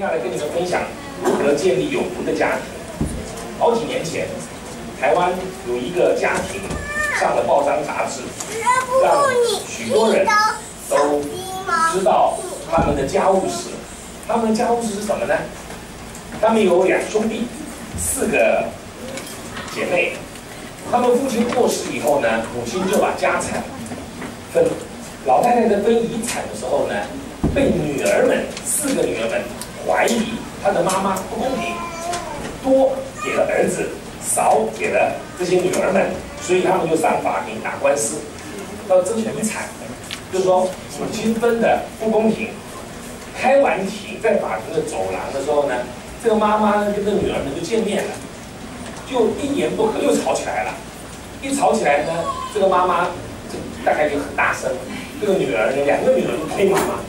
天要来跟你们分享如何建立有福的家庭。好几年前，台湾有一个家庭上了报章杂志，让许多人都知道他们的家务事。他们的家务事是什么呢？他们有两兄弟，四个姐妹。他们父亲过世以后呢，母亲就把家产分。老太太在分遗产的时候呢，被女儿们四个女儿们怀疑他的妈妈不公平，多给了儿子，少给了这些女儿们，所以他们就上法庭打官司，要争遗产，就说母亲分的不公平。开完庭，在法庭的走廊的时候呢，这个妈妈跟这个女儿们就见面了，就一言不合又吵起来了。一吵起来呢，这个妈妈就大概就很大声。这个女儿呢，两个女儿都推妈妈，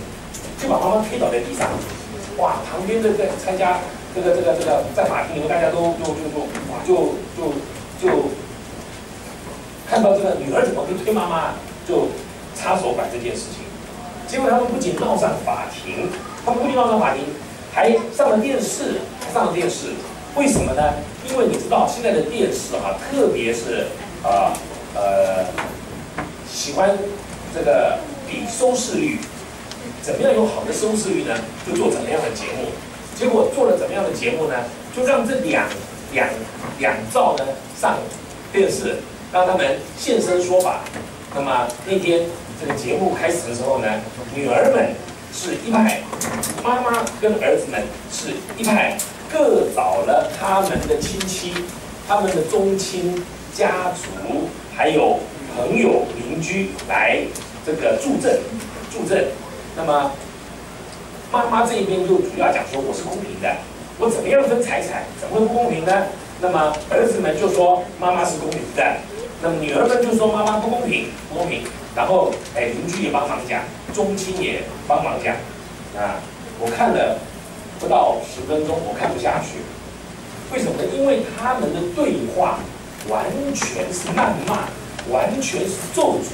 就把妈妈推倒在地上。哇，旁边的在参加这个这个这个在法庭里面，大家都就就就哇就就就看到这个女儿怎么跟推妈妈，就插手管这件事情。结果他们不仅闹上法庭，他们不仅闹上法庭，还上了电视，还上了电视。为什么呢？因为你知道现在的电视哈，特别是啊呃喜欢。这个比收视率怎么样有好的收视率呢？就做怎么样的节目，结果做了怎么样的节目呢？就让这两两两造呢上电视，让他们现身说法。那么那天这个节目开始的时候呢，女儿们是一派，妈妈跟儿子们是一派，各找了他们的亲戚、他们的宗亲、家族，还有。朋友、邻居来这个助阵，助阵。那么妈妈这一边就主要讲说我是公平的，我怎么样分财产，怎么会不公平呢？那么儿子们就说妈妈是公平的，那么女儿们就说妈妈不公平，不公平。然后哎，邻居也帮忙讲，宗亲也帮忙讲。啊，我看了不到十分钟，我看不下去。为什么呢？因为他们的对话完全是谩骂。完全是咒诅，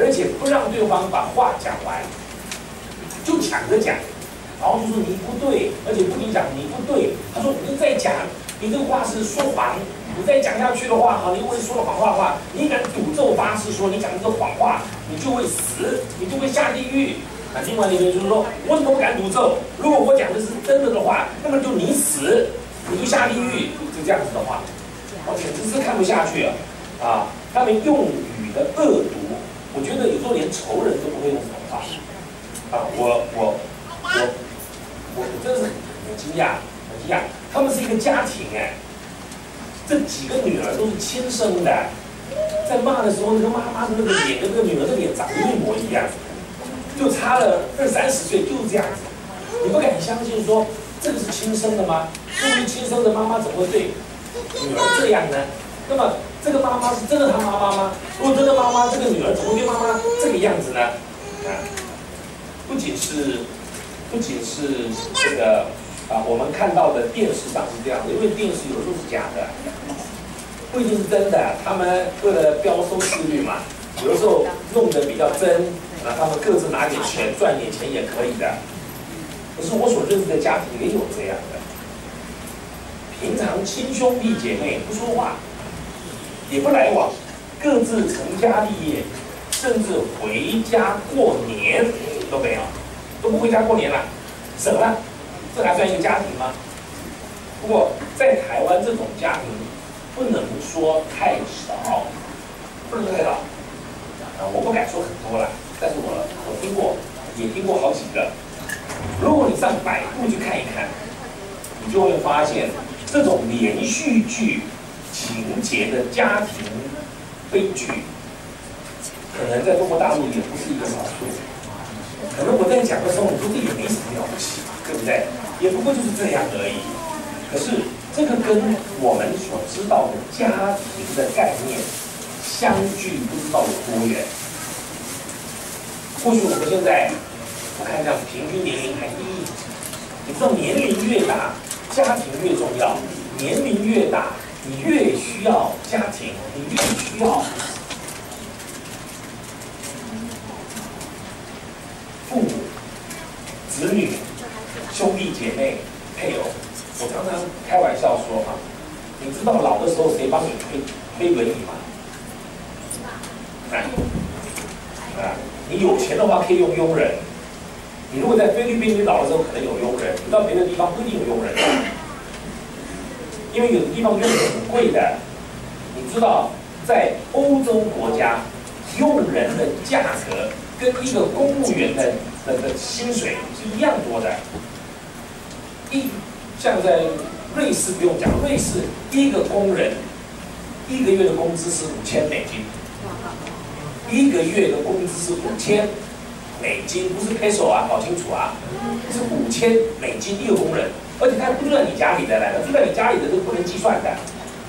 而且不让对方把话讲完，就抢着讲，然后就说你不对，而且不停讲你不对，他说你再讲，你这个话是说谎，你再讲下去的话，哈，你因为说了谎话的话，你敢赌咒发誓说你讲这个谎话，你就会死，你就会下地狱。那另外一边就是说，我怎么敢赌咒？如果我讲的是真的的话，那么就你死，你就下地狱，就这样子的话，我简直是看不下去了。啊，他们用语的恶毒，我觉得有时候连仇人都不会用这种话。啊，我我我我真是很惊讶，很惊讶。他们是一个家庭哎，这几个女儿都是亲生的，在骂的时候，那个妈妈的那个脸跟那个女儿的脸长得一模一样，就差了二三十岁，就是这样子。你不敢相信说这个是亲生的吗？作为亲生的妈妈怎么会对女儿这样呢？那么。这个妈妈是真的他妈妈吗？如果真的妈妈，这个女儿怎么跟妈妈这个样子呢？啊，不仅是，不仅是这个啊，我们看到的电视上是这样的，因为电视有时候是假的，不一定是真的。他们为了飙收视率嘛，有的时候弄得比较真，那他们各自拿点钱赚点钱也可以的。可是我所认识的家庭也有这样的，平常亲兄弟姐妹不说话。也不来往，各自成家立业，甚至回家过年都没有，都不回家过年了，什么？这还算一个家庭吗？不过在台湾这种家庭不能说太少，不能说太少，啊，我不敢说很多了，但是我我听过，也听过好几个。如果你上百度去看一看，你就会发现这种连续剧。情节的家庭悲剧，可能在中国大陆也不是一个少数。可能我在讲的时候，你说这也没什么了不起，对不对？也不过就是这样而已。可是这个跟我们所知道的家庭的概念相距不知道有多远。或许我们现在我看这样平均年龄还低，你知道年龄越大，家庭越重要，年龄越大。你越需要家庭你越需要父母子女兄弟姐妹配偶。我常常开玩笑说嘛你知道老的时候谁帮你推推轮椅吗？啊你有钱的话可以用佣人。你如果在菲律宾你老的时候可能有佣人。你到别的地方不一定有佣人。因为有的地方用很贵的。你知道，在欧洲国家，用人的价格跟一个公务员的的的薪水是一样多的。一像在瑞士不用讲，瑞士一个工人一个月的工资是五千美金，一个月的工资是五千。美金不是 peso 啊，搞清楚啊，是五千美金一个工人，而且他不住在你家里的来了，住在你家里的都不能计算的，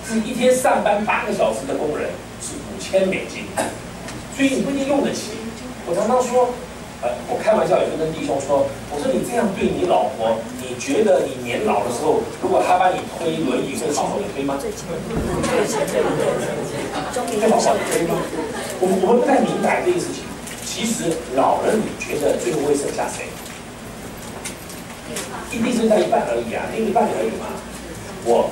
是一天上班八个小时的工人是五千美金，所以你不一定用得起。我常常说，呃，我开玩笑也是跟弟兄说，我说你这样对你老婆，你觉得你年老的时候，如果她把你推轮椅会好好的推吗？会 好好的推吗？我们我们不太明白这件事情。其实老人，你觉得最后会剩下谁？一定剩下一半而已啊，另一半而已嘛。我，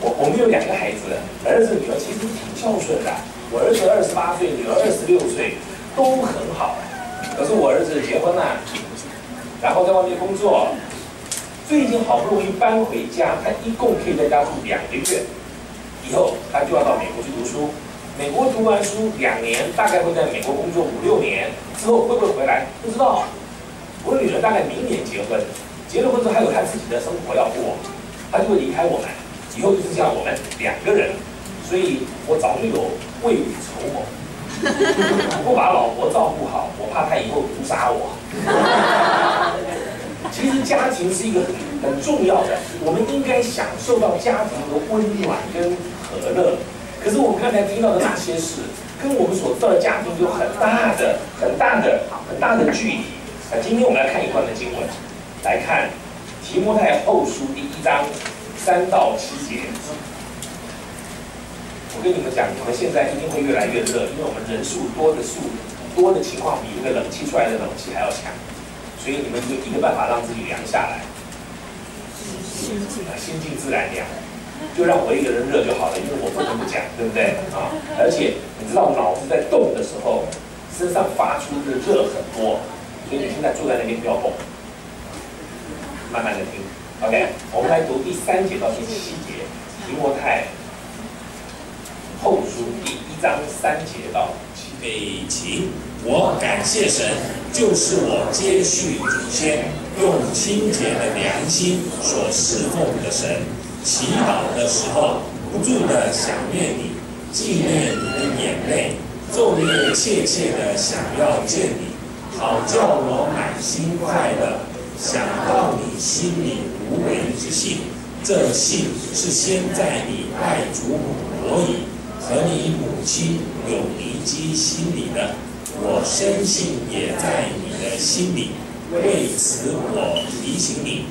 我，我们有两个孩子，儿子女儿其实挺孝顺的。我儿子二十八岁，女儿二十六岁，都很好。可是我儿子结婚了，然后在外面工作，最近好不容易搬回家，他一共可以在家住两个月，以后他就要到美国去读书。美国读完书两年，大概会在美国工作五六年，之后会不会回来？不知道。我女儿大概明年结婚，结了婚之后还有他自己的生活要过，他就会离开我们，以后就剩下我们两个人。所以我早就有未雨绸缪，不把老婆照顾好，我怕她以后毒杀我。其实家庭是一个很很重要的，我们应该享受到家庭的温暖跟和乐。可是我们刚才听到的那些事，跟我们所知道的家庭有很大的、很大的、很大的距离。那今天我们来看一段的经文，来看提摩太后书第一章三到七节。我跟你们讲，你们现在一定会越来越热，因为我们人数多的数多的情况比那个冷气出来的冷气还要强，所以你们就一个办法让自己凉下来，心静自然凉。就让我一个人热就好了，因为我不能不讲，对不对啊？而且你知道脑子在动的时候，身上发出的热很多，所以你现在坐在那边不要动，慢慢的听。OK，我们来读第三节到第七节，提摩太后书第一章三节到七。北秦，我感谢神，就是我接续祖先，用清洁的良心所侍奉的神。祈祷的时候，不住的想念你，纪念你的眼泪，昼夜切切的想要见你，好叫我满心快乐。想到你心里无为之性，这性是先在你外祖母罗以和你母亲有离机心里的，我深信也在你的心里。为此，我提醒你。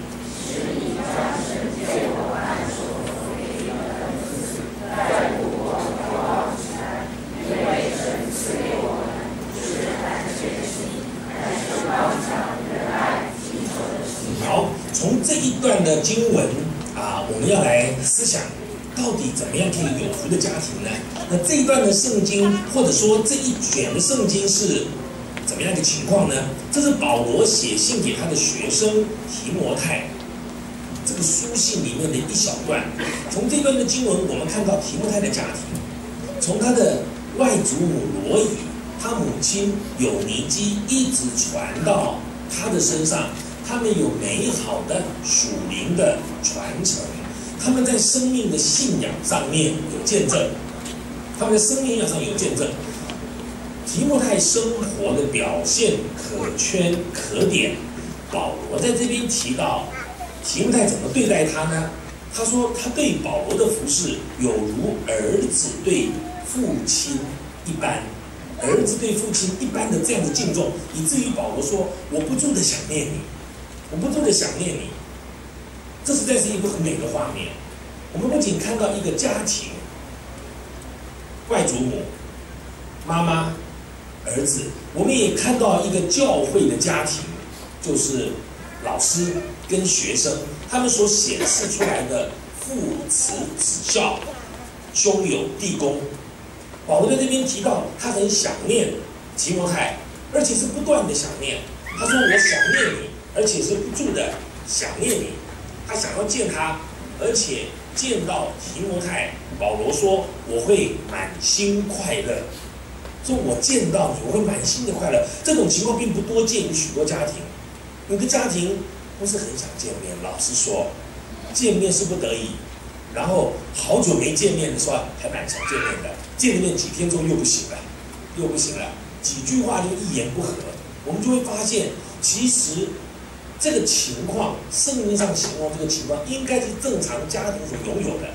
从这一段的经文啊，我们要来思想，到底怎么样可以有福的家庭呢？那这一段的圣经，或者说这一卷的圣经是怎么样的情况呢？这是保罗写信给他的学生提摩太这个书信里面的一小段。从这段的经文，我们看到提摩太的家庭，从他的外祖母罗以，他母亲有尼基，一直传到他的身上。他们有美好的属灵的传承，他们在生命的信仰上面有见证，他们在生命上有见证。提摩太生活的表现可圈可点。保罗在这边提到提摩太怎么对待他呢？他说他对保罗的服侍有如儿子对父亲一般，儿子对父亲一般的这样的敬重，以至于保罗说：“我不住的想念你。”我不住的想念你，这实在是一幅很美的画面。我们不仅看到一个家庭，外祖母、妈妈、儿子，我们也看到一个教会的家庭，就是老师跟学生，他们所显示出来的父慈子孝，兄友弟恭。保罗在这边提到，他很想念提摩太，而且是不断的想念。他说：“我想念你，而且是不住的想念你。”他想要见他，而且见到提摩太。保罗说：“我会满心快乐。”说：“我见到你，我会满心的快乐。”这种情况并不多见于许多家庭。有的家庭不是很想见面，老实说，见面是不得已。然后好久没见面的时候，还蛮想见面的。见了面几天之后又不行了，又不行了，几句话就一言不合。我们就会发现，其实这个情况，圣经上形容这个情况，应该是正常家庭所拥有的。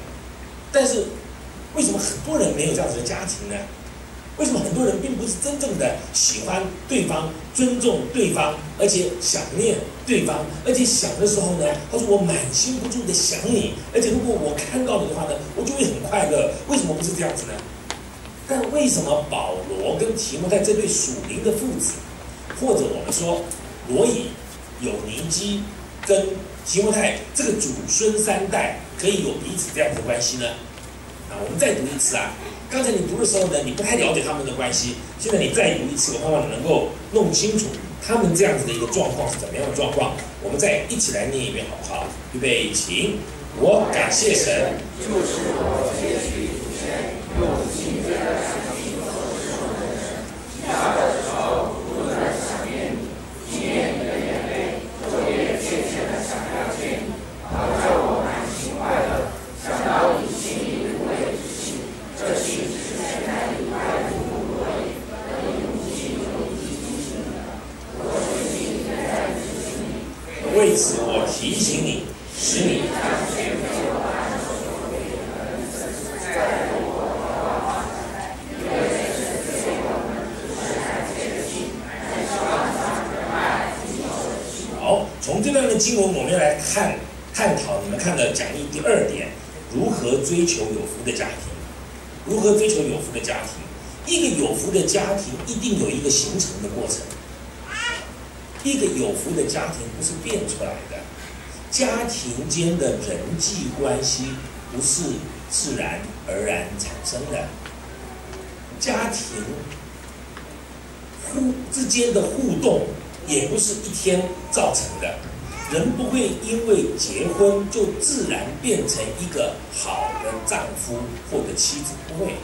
但是，为什么很多人没有这样子的家庭呢？为什么很多人并不是真正的喜欢对方、尊重对方，而且想念对方，而且想的时候呢？他说：“我满心不住的想你，而且如果我看到你的话呢，我就会很快乐。”为什么不是这样子呢？但为什么保罗跟提摩太这对属灵的父子，或者我们说罗以、有尼基跟提摩泰这个祖孙三代，可以有彼此这样子的关系呢？啊，我们再读一次啊！刚才你读的时候呢，你不太了解他们的关系。现在你再读一次，我盼望你能够弄清楚他们这样子的一个状况是怎么样的状况。我们再一起来念一遍，好不好？预备，请。我感谢神。就是我谢去祖先用心的想你所受的人，下的时候不断想念你，纪念你的眼泪，昼夜切切的想要见你，好叫我满心快乐。想到你。此，我提醒你，使你。好，从这段的经文，我们来看探讨你们看的讲义第二点：如何追求有福的家庭？如何追求有福的家庭？一个有福的家庭，一定有一个形成的过程。一个有福的家庭不是变出来的，家庭间的人际关系不是自然而然产生的，家庭互之间的互动也不是一天造成的，人不会因为结婚就自然变成一个好的丈夫或者妻子，不会，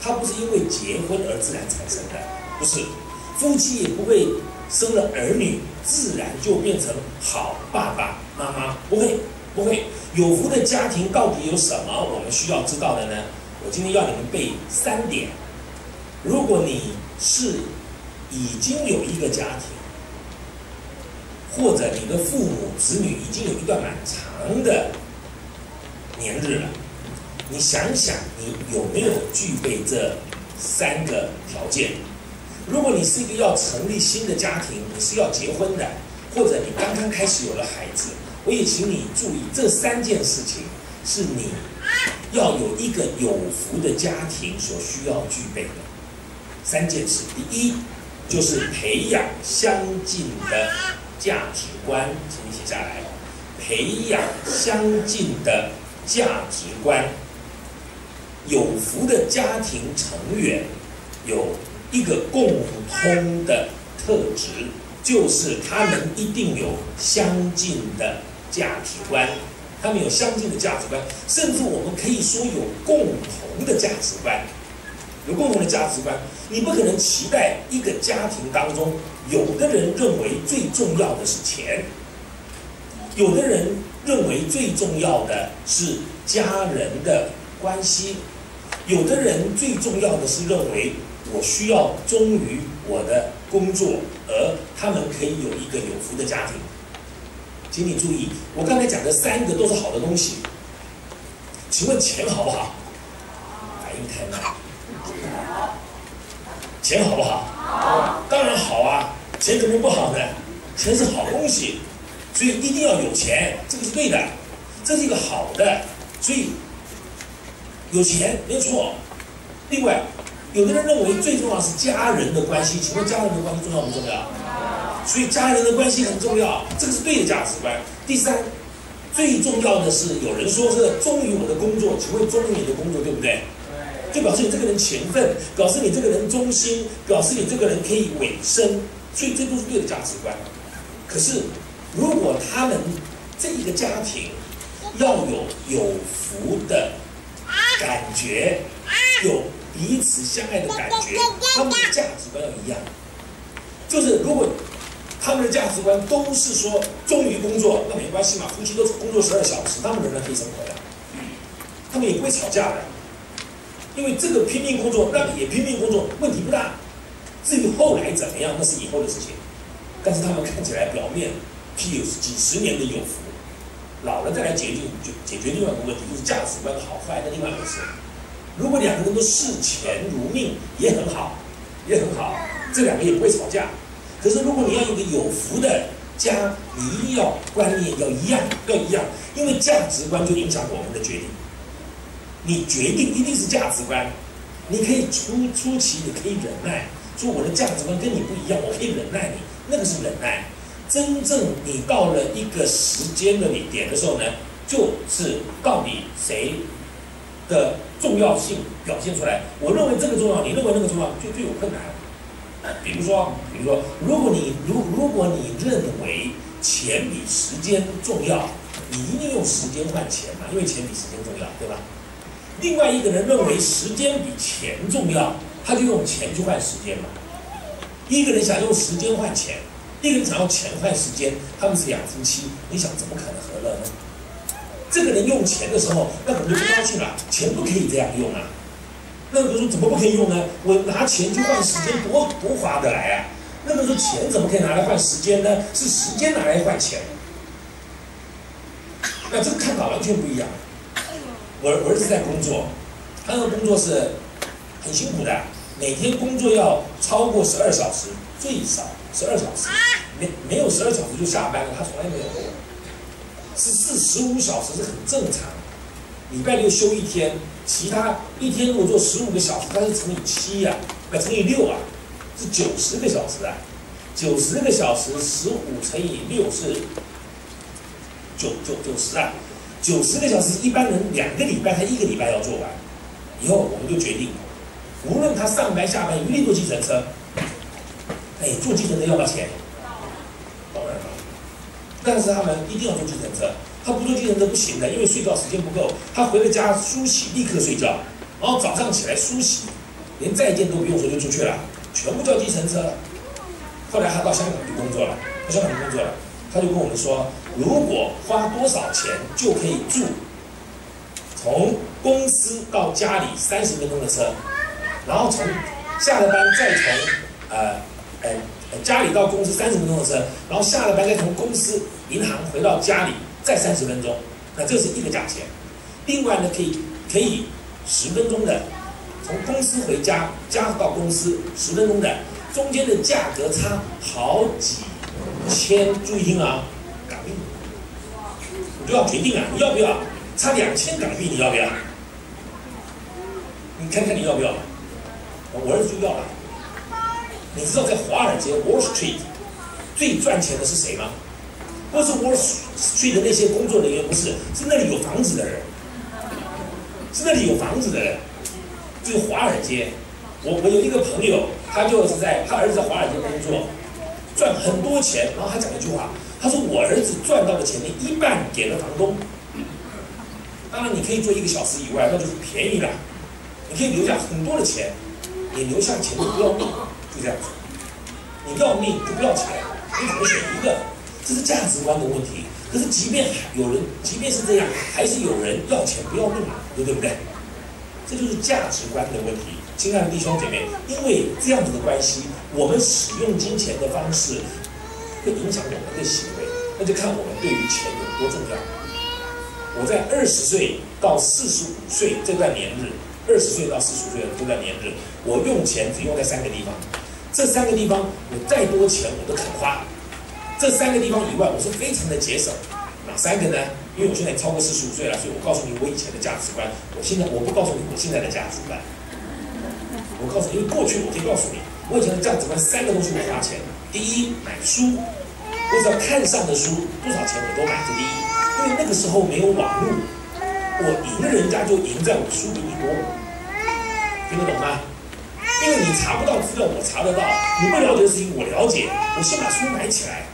他不是因为结婚而自然产生的，不是，夫妻也不会。生了儿女，自然就变成好爸爸妈妈。不会，不会。有福的家庭到底有什么我们需要知道的呢？我今天要你们背三点。如果你是已经有一个家庭，或者你的父母子女已经有一段蛮长的年日了，你想想，你有没有具备这三个条件？如果你是一个要成立新的家庭，你是要结婚的，或者你刚刚开始有了孩子，我也请你注意这三件事情，是你要有一个有福的家庭所需要具备的三件事。第一，就是培养相近的价值观，请你写下来。培养相近的价值观，有福的家庭成员有。一个共通的特质，就是他们一定有相近的价值观，他们有相近的价值观，甚至我们可以说有共同的价值观，有共同的价值观。你不可能期待一个家庭当中，有的人认为最重要的是钱，有的人认为最重要的是家人的关系，有的人最重要的是认为。我需要忠于我的工作，而他们可以有一个有福的家庭。请你注意，我刚才讲的三个都是好的东西。请问钱好不好？反应太慢。钱好不好？好。当然好啊，钱怎么不好呢？钱是好东西，所以一定要有钱，这个是对的，这是一个好的，所以有钱没错。另外。有的人认为最重要是家人的关系，请问家人的关系重要不重要？所以家人的关系很重要，这个是对的价值观。第三，最重要的是，有人说是忠于我的工作，请问忠于你的工作对不对？就表示你这个人勤奋，表示你这个人忠心，表示你这个人可以委身，所以这都是对的价值观。可是，如果他们这一个家庭要有有福的感觉，有彼此相爱的感觉，他们的价值观要一样。就是如果他们的价值观都是说忠于工作，那没关系嘛，夫妻都工作十二小时，他们仍然可以生活的，他们也不会吵架的。因为这个拼命工作，那个也拼命工作，问题不大。至于后来怎么样，那是以后的事情。但是他们看起来表面具有几十年的有福，老了再来解决就解决另外一个问题，就是价值观好坏的另外一回事。如果两个人都视钱如命，也很好，也很好，这两个也不会吵架。可是如果你要有个有福的家，你一定要观念要一样，要一样，因为价值观就影响我们的决定。你决定一定是价值观，你可以初初期你可以忍耐，说我的价值观跟你不一样，我可以忍耐你，那个是忍耐。真正你到了一个时间的你点的时候呢，就是到底谁的重要性表现出来。我认为这个重要，你认为那个重要，就就有困难。比如说，比如说，如果你如如果你认为钱比时间重要，你一定用时间换钱嘛，因为钱比时间重要，对吧？另外一个人认为时间比钱重要，他就用钱去换时间嘛。一个人想用时间换钱，一个人想要钱换时间，他们是两夫妻，你想怎么可能和乐呢？这个人用钱的时候，那可能就不高兴了，钱不可以这样用啊。那个说怎么不可以用呢？我拿钱去换时间，多多划得来啊。那个说钱怎么可以拿来换时间呢？是时间拿来换钱。那这个看法完全不一样。我儿子在工作，他的工作是很辛苦的，每天工作要超过十二小时，最少十二小时，没没有十二小时就下班了，他从来没有过。十四十五小时是很正常，礼拜六休一天，其他一天如果做十五个小时，它是乘以七呀，要乘以六啊，是九十个小时啊，九十个小时十五乘以六是九九九十啊。九十个小时，一般人两个礼拜，他一个礼拜要做完。以后我们就决定，无论他上班下班，一律坐计程车。哎，坐计程车要不要钱？但是他们一定要坐计程车，他不坐计程车不行的，因为睡觉时间不够。他回了家梳洗，立刻睡觉，然后早上起来梳洗，连再见都不用说就出去了，全部叫计程车。后来他到香港去工作了，到香港去工作了。他就跟我们说，如果花多少钱就可以住，从公司到家里三十分钟的车，然后从下了班再从呃呃家里到公司三十分钟的车，然后下了班再从公司银行回到家里再三十分钟，那这是一个价钱。另外呢，可以可以十分钟的从公司回家，家到公司十分钟的，中间的价格差好几。千，注意听啊，港币，你就要决定啊，你要不要？差两千港币，你要不要？你看看你要不要？我儿子就要了。你知道在华尔街 Wall Street 最赚钱的是谁吗？不是 Wall Street 的那些工作人员，不是，是那里有房子的人，是那里有房子的人。这个华尔街，我我有一个朋友，他就是在他儿子在华尔街工作。赚很多钱，然后他讲一句话，他说：“我儿子赚到的钱，你一半给了房东。当然，你可以做一个小时以外，那就是便宜了。你可以留下很多的钱，你留下钱就不要命，就这样子。你要命就不要钱，你只能选一个？这是价值观的问题。可是，即便有人，即便是这样，还是有人要钱不要命嘛，对不对？这就是价值观的问题。”亲爱的弟兄姐妹，因为这样子的关系，我们使用金钱的方式会影响我们的行为，那就看我们对于钱有多重要。我在二十岁到四十五岁这段年日，二十岁到四十五岁这段年日，我用钱只用在三个地方，这三个地方我再多钱我都肯花，这三个地方以外，我是非常的节省。哪三个呢？因为我现在超过四十五岁了，所以我告诉你我以前的价值观，我现在我不告诉你我现在的价值观。我告诉你，因为过去我可以告诉你，我以前的价值观三个东西我花钱。第一，买书，我只要看上的书，多少钱我都买，这第一。因为那个时候没有网络，我赢人家就赢在我书比你多，听得懂吗？因为你查不到资料，我查得到；你不了解的事情，我了解。我先把书买起来。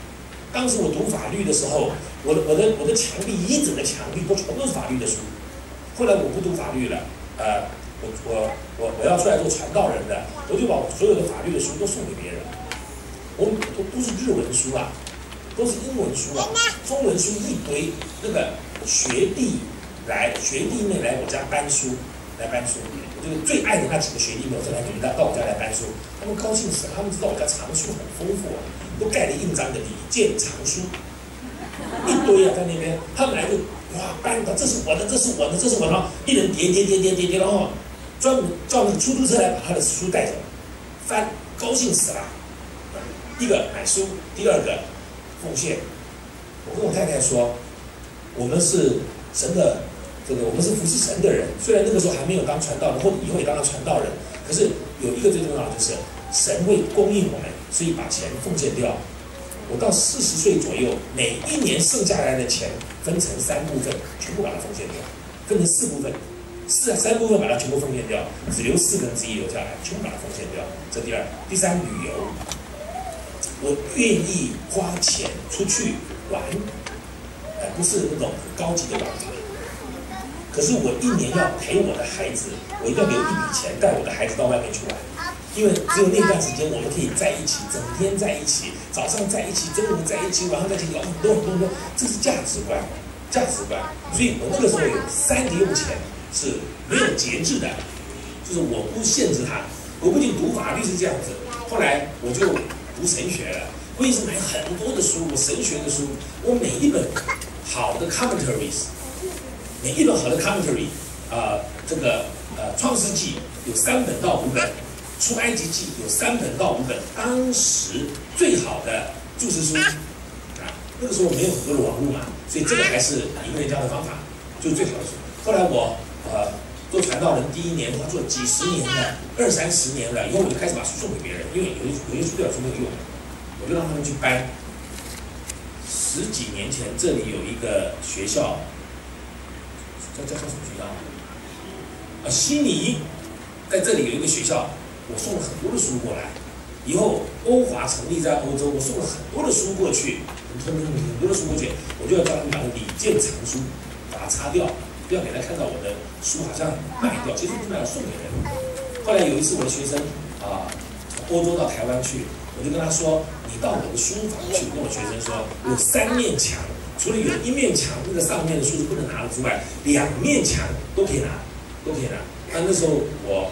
当时我读法律的时候，我的我的我的墙壁一整个墙壁都全都是法律的书。后来我不读法律了，呃，我我我我要出来做传道人的，我就把所有的法律的书都送给别人。我都都是日文书啊，都是英文书啊，中文书一堆。那个学弟来，学弟妹来我家搬书，来搬书。我就是最爱的那几个学弟妹，就来你们家到我家来搬书，他们高兴死了。他们知道我家藏书很丰富，都盖了印章的李健藏书，一堆啊在那边。他们来就哇搬的，这是我的，这是我的，这是我的，一人叠叠叠叠叠叠，然后专门叫那个出租车来把他的书带走，翻高兴死了。一个买书，第二个奉献。我跟我太太说，我们是神的。这个我们是服侍神的人，虽然那个时候还没有当传道人，或者以后也当了传道人，可是有一个最重要的就是神会供应我们，所以把钱奉献掉。我到四十岁左右，每一年剩下来的钱分成三部分，全部把它奉献掉，分成四部分，四三部分把它全部奉献掉，只留四分之一留下来，全部把它奉献掉。这第二，第三旅游，我愿意花钱出去玩，而不是那种很高级的玩法。可是我一年要陪我的孩子，我一定要留一笔钱带我的孩子到外面去玩，因为只有那段时间我们可以在一起，整天在一起，早上在一起，中午在一起，晚上在一起聊很多很多很多，这是价值观，价值观。所以我那个时候有三个用钱是没有节制的，就是我不限制他，我不仅读法律是这样子，后来我就读神学了，我也是买很多的书，我神学的书，我每一本好的 commentaries。每一本好的 commentary，啊，这个呃《创世纪》有三本到五本，《出埃及记》有三本到五本，当时最好的注释书，啊，那个时候没有很多的网络嘛，所以这个还是一个人家的方法，就是最好的书。后来我呃做传道人第一年，他做几十年了，二三十年了，以后我就开始把书送给别人，因为有有些书表书没有用，我就让他们去搬。十几年前，这里有一个学校。叫叫叫什么学校？啊，悉尼，在这里有一个学校，我送了很多的书过来。以后欧华成立在欧洲，我送了很多的书过去，很多很多的书过去，我就要叫他们把李健藏书把它擦掉，不要给他看到我的书好像卖掉，其实不是要送给人。后来有一次我的学生啊，从欧洲到台湾去，我就跟他说：“你到我的书房去，跟我学生说，有三面墙。”除了有一面墙那个上面的书是不能拿的之外，两面墙都可以拿，都可以拿。那那时候我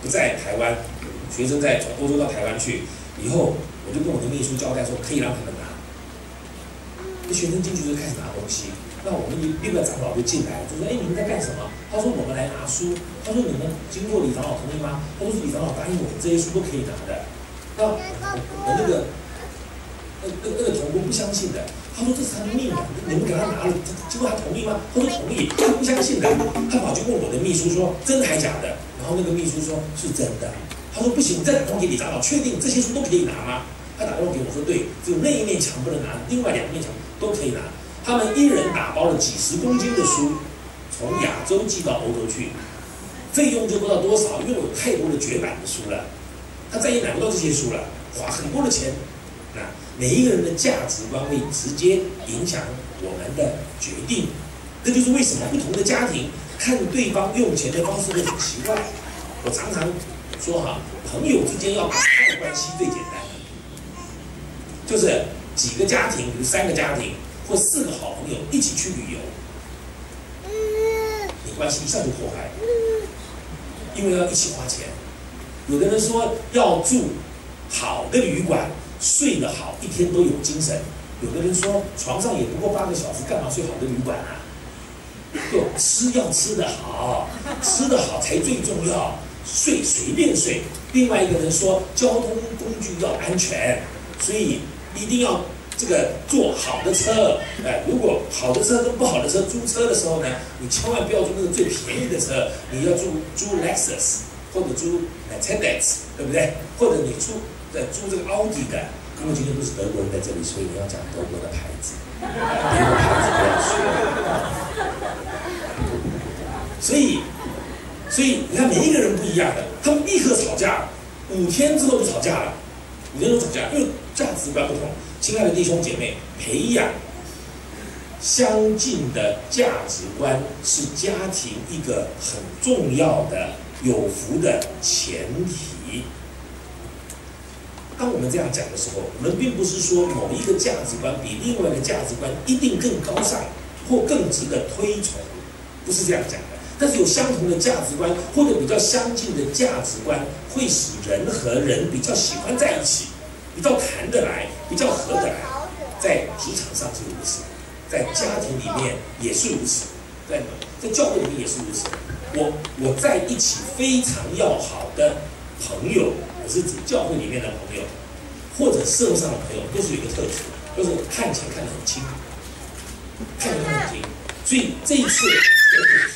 不在台湾，学生在从欧洲到台湾去以后，我就跟我的秘书交代说，可以让他们拿。那学生进去就开始拿东西，那我们一另外长老就进来，就说：“哎，你们在干什么？”他说：“我们来拿书。”他说：“你们经过李长老同意吗？”他说：“李长老答应我们，这些书都可以拿的。”那我我那个那那那个同工不相信的。他说这是他的命啊，你们给他拿了，经果他同意吗？他说同意，他不相信的，他跑去问我的秘书说真的还假的？然后那个秘书说是真的。他说不行，你再打电话给李长老，确定这些书都可以拿吗？他打电话给我说对，只有那一面墙不能拿，另外两面墙都可以拿。他们一人打包了几十公斤的书，从亚洲寄到欧洲去，费用就不知道多少，因为有太多的绝版的书了，他再也买不到这些书了，花很多的钱。那每一个人的价值观会直接影响我们的决定，这就是为什么不同的家庭看对方用钱的方式会很奇怪。我常常说哈，朋友之间要打坏关系最简单，就是几个家庭，比如三个家庭或四个好朋友一起去旅游，你关系一下就破坏了，因为要一起花钱。有的人说要住好的旅馆。睡得好，一天都有精神。有的人说床上也不过八个小时，干嘛睡好的旅馆啊？就吃要吃得好，吃得好才最重要。睡随便睡。另外一个人说交通工具要安全，所以一定要这个坐好的车。哎，如果好的车跟不好的车租车的时候呢，你千万不要租那个最便宜的车，你要租租 Lexus 或者租 Mercedes，对不对？或者你租。呃租这个奥迪的，因为今天不是德国人在这里，所以你要讲德国的牌子，别的牌子不要说。所以，所以你看每一个人不一样的，他们立刻吵架，五天之后就吵架了，五天就吵架，因为价值观不同。亲爱的弟兄姐妹，培养相近的价值观是家庭一个很重要的有福的前提。当我们这样讲的时候，我们并不是说某一个价值观比另外一个价值观一定更高尚或更值得推崇，不是这样讲。但是有相同的价值观或者比较相近的价值观，会使人和人比较喜欢在一起，比较谈得来，比较合得来。在职场上是如此，在家庭里面也是如此，在在教会里面也是如此。我我在一起非常要好的朋友。我是指教会里面的朋友，或者社会上的朋友，都是有一个特质，就是看钱看得很清，看得很清。所以这一次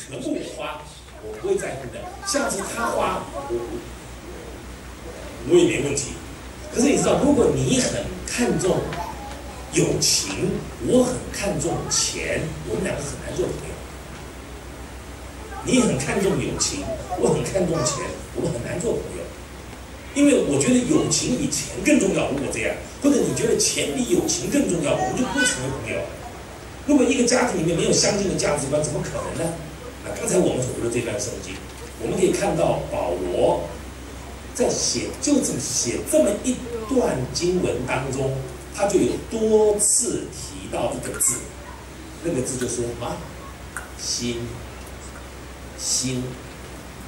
全部我花，我不会在乎的。下次他花，我我也没问题。可是你知道，如果你很看重友情，我很看重钱，我们两个很难做朋友。你很看重友情，我很看重钱，我们很难做朋友。因为我觉得友情比钱更重要。如果这样，或者你觉得钱比友情更重要，我们就不会成为朋友。如果一个家庭里面没有相近的价值观，怎么可能呢？啊，刚才我们所读的这段圣经，我们可以看到保罗在写，就这么写这么一段经文当中，他就有多次提到一个字，那个字就是什么？心，心。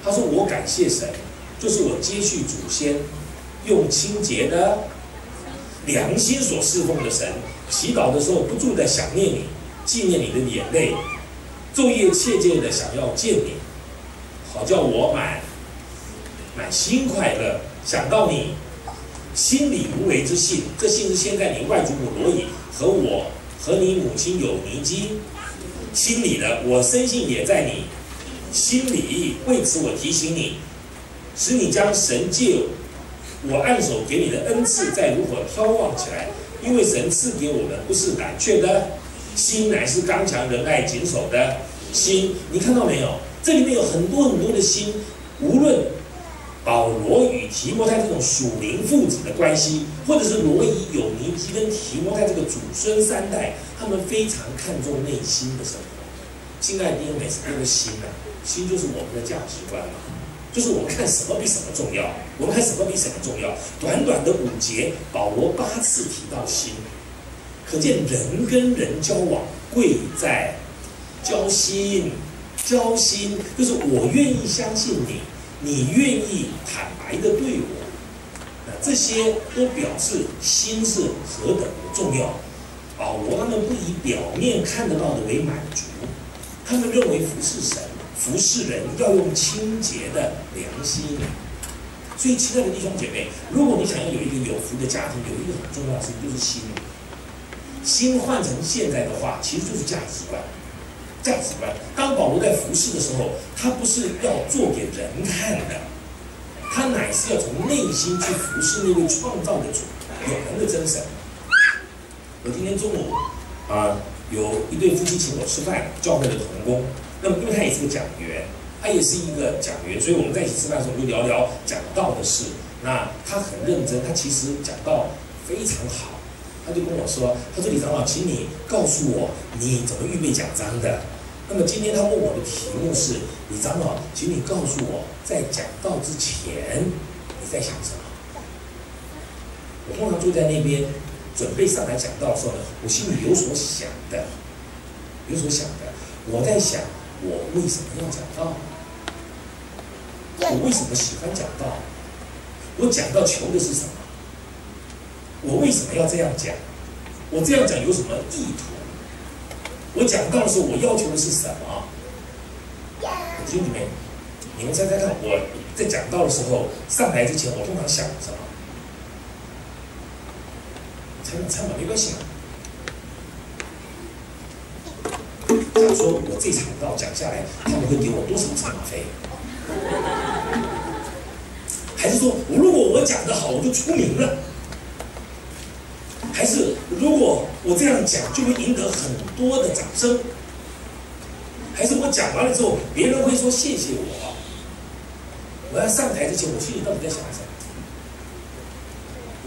他说：“我感谢神。”就是我接续祖先，用清洁的良心所侍奉的神，祈祷的时候不住的想念你，纪念你的眼泪，昼夜切切的想要见你，好叫我满满心快乐。想到你心里无为之信，这信是现在你外祖母罗隐和我和你母亲有尼基心里的，我深信也在你心里。为此我提醒你。使你将神借我按手给你的恩赐再如何眺望起来，因为神赐给我们不是胆怯的心，乃是刚强仁爱谨守的心。你看到没有？这里面有很多很多的心。无论保罗与提摩太这种属灵父子的关系，或者是罗伊有尼基跟提摩太这个祖孙三代，他们非常看重内心的生活。亲爱的弟兄妹妹，个心呢？心就是我们的价值观嘛。就是我们看什么比什么重要，我们看什么比什么重要。短短的五节，保罗八次提到心，可见人跟人交往贵在交心。交心就是我愿意相信你，你愿意坦白的对我，那这些都表示心是何等的重要。保罗他们不以表面看得到的为满足，他们认为服侍神。服侍人要用清洁的良心，所以亲爱的弟兄姐妹，如果你想要有一个有福的家庭，有一个很重要的事情就是心。心换成现在的话，其实就是价值观。价值观。当保罗在服侍的时候，他不是要做给人看的，他乃是要从内心去服侍那位创造的主，永恒的真神。我今天中午啊，有一对夫妻请我吃饭，教会的同工。那么，因为他也是个讲员，他也是一个讲员，所以我们在一起吃饭的时候就聊聊讲道的事。那他很认真，他其实讲道非常好。他就跟我说：“他说李长老，请你告诉我你怎么预备讲章的。”那么今天他问我的题目是：“李长老，请你告诉我在讲道之前你在想什么？”我通常坐在那边准备上台讲道的时候呢，我心里有所想的，有所想的，我在想。我为什么要讲道？我为什么喜欢讲道？我讲到求的是什么？我为什么要这样讲？我这样讲有什么意图？我讲道的时候，我要求的是什么？弟兄姊妹，你们猜猜看，我在讲道的时候上台之前，我通常想什么？猜猜嘛，没关系啊。假如说我这场道讲下来，他们会给我多少场费？还是说，如果我讲的好，我就出名了？还是如果我这样讲就会赢得很多的掌声？还是我讲完了之后，别人会说谢谢我？我要上台之前，我心里到底在想什么？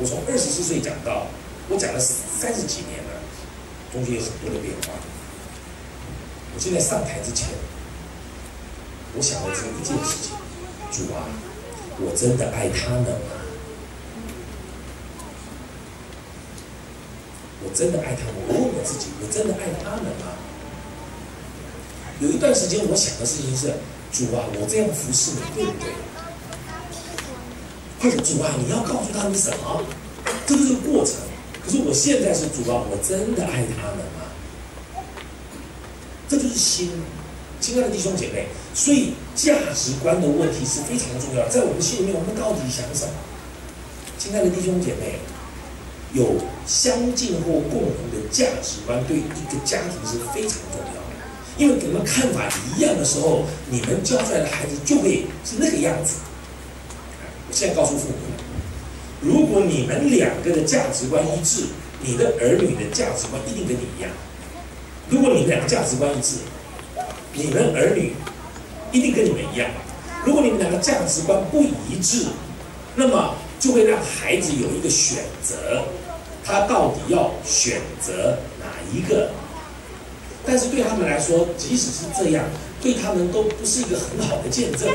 我从二十四岁讲到，我讲了三十几年了，中间有很多的变化。我现在上台之前，我想的只有一件事情：主啊，我真的爱他们？我真的爱他们？我问我自己：我真的爱他们吗？有一段时间，我想的事情是：主啊，我这样服侍你，对不对？或者主啊，你要告诉他们什么？这就是个过程。可是我现在是主啊，我真的爱他们吗？这就是心，亲爱的弟兄姐妹。所以价值观的问题是非常重要。在我们心里面，我们到底想什么？亲爱的弟兄姐妹，有相近或共同的价值观，对一个家庭是非常重要的。因为你们看法一样的时候，你们教出来的孩子就会是那个样子。我现在告诉父母，如果你们两个的价值观一致，你的儿女的价值观一定跟你一样。如果你们两个价值观一致，你们儿女一定跟你们一样。如果你们两个价值观不一致，那么就会让孩子有一个选择，他到底要选择哪一个？但是对他们来说，即使是这样，对他们都不是一个很好的见证。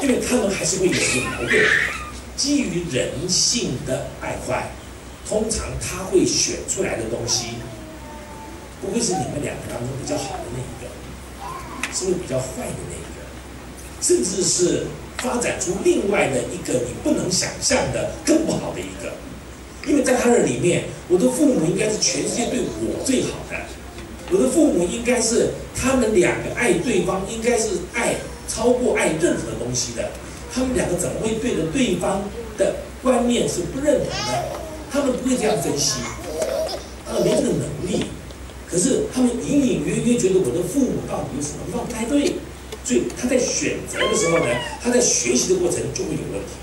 因为他们还是会有一个矛盾，基于人性的败坏，通常他会选出来的东西，不会是你们两个当中比较好的那一个，是会比较坏的那一个，甚至是发展出另外的一个你不能想象的更不好的一个。因为在他的里面，我的父母应该是全世界对我最好的，我的父母应该是他们两个爱对方，应该是爱。超过爱任何东西的，他们两个怎么会对着对方的观念是不认同的？他们不会这样分析，他们没这个能力。可是他们隐隐约约觉得我的父母到底有什么地方不太对，所以他在选择的时候呢，他在学习的过程就会有问题。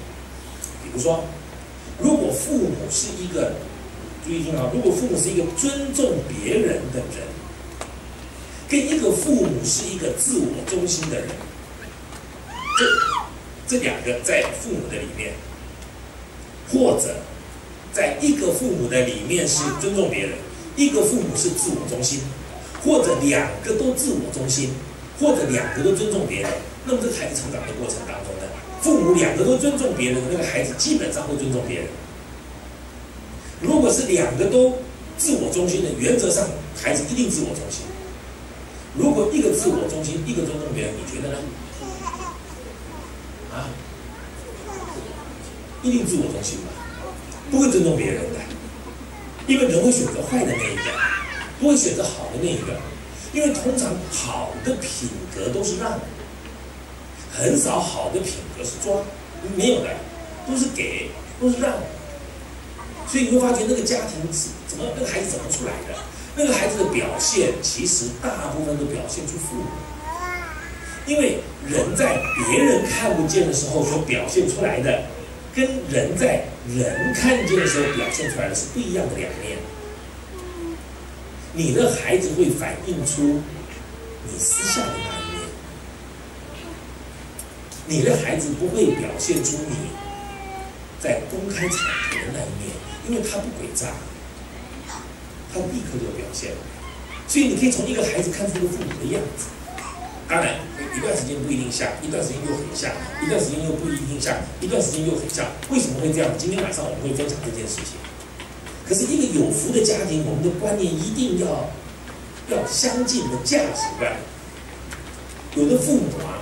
比如说，如果父母是一个，注意听啊，如果父母是一个尊重别人的人，跟一个父母是一个自我中心的人。这这两个在父母的里面，或者在一个父母的里面是尊重别人，一个父母是自我中心，或者两个都自我中心，或者两个都尊重别人，那么这孩子成长的过程当中，父母两个都尊重别人，那个孩子基本上会尊重别人。如果是两个都自我中心的，原则上孩子一定自我中心。如果一个自我中心，一个尊重别人，你觉得呢？啊，一定自我中心吧，不会尊重别人的，因为人会选择坏的那一个，不会选择好的那一个，因为通常好的品格都是让，很少好的品格是抓，没有的，都是给，都是让，所以你会发觉那个家庭是怎么，那个孩子怎么出来的，那个孩子的表现其实大部分都表现出父母。因为人在别人看不见的时候所表现出来的，跟人在人看见的时候表现出来的是不一样的两面。你的孩子会反映出你私下的，你的孩子不会表现出你在公开场合的那一面，因为他不诡诈，他立刻就表现。所以你可以从一个孩子看出一个父母的样子。当然，一段时间不一定像，一段时间又很像，一段时间又不一定像，一段时间又很像。为什么会这样？今天晚上我们会分享这件事情。可是一个有福的家庭，我们的观念一定要要相近的价值观。有的父母啊，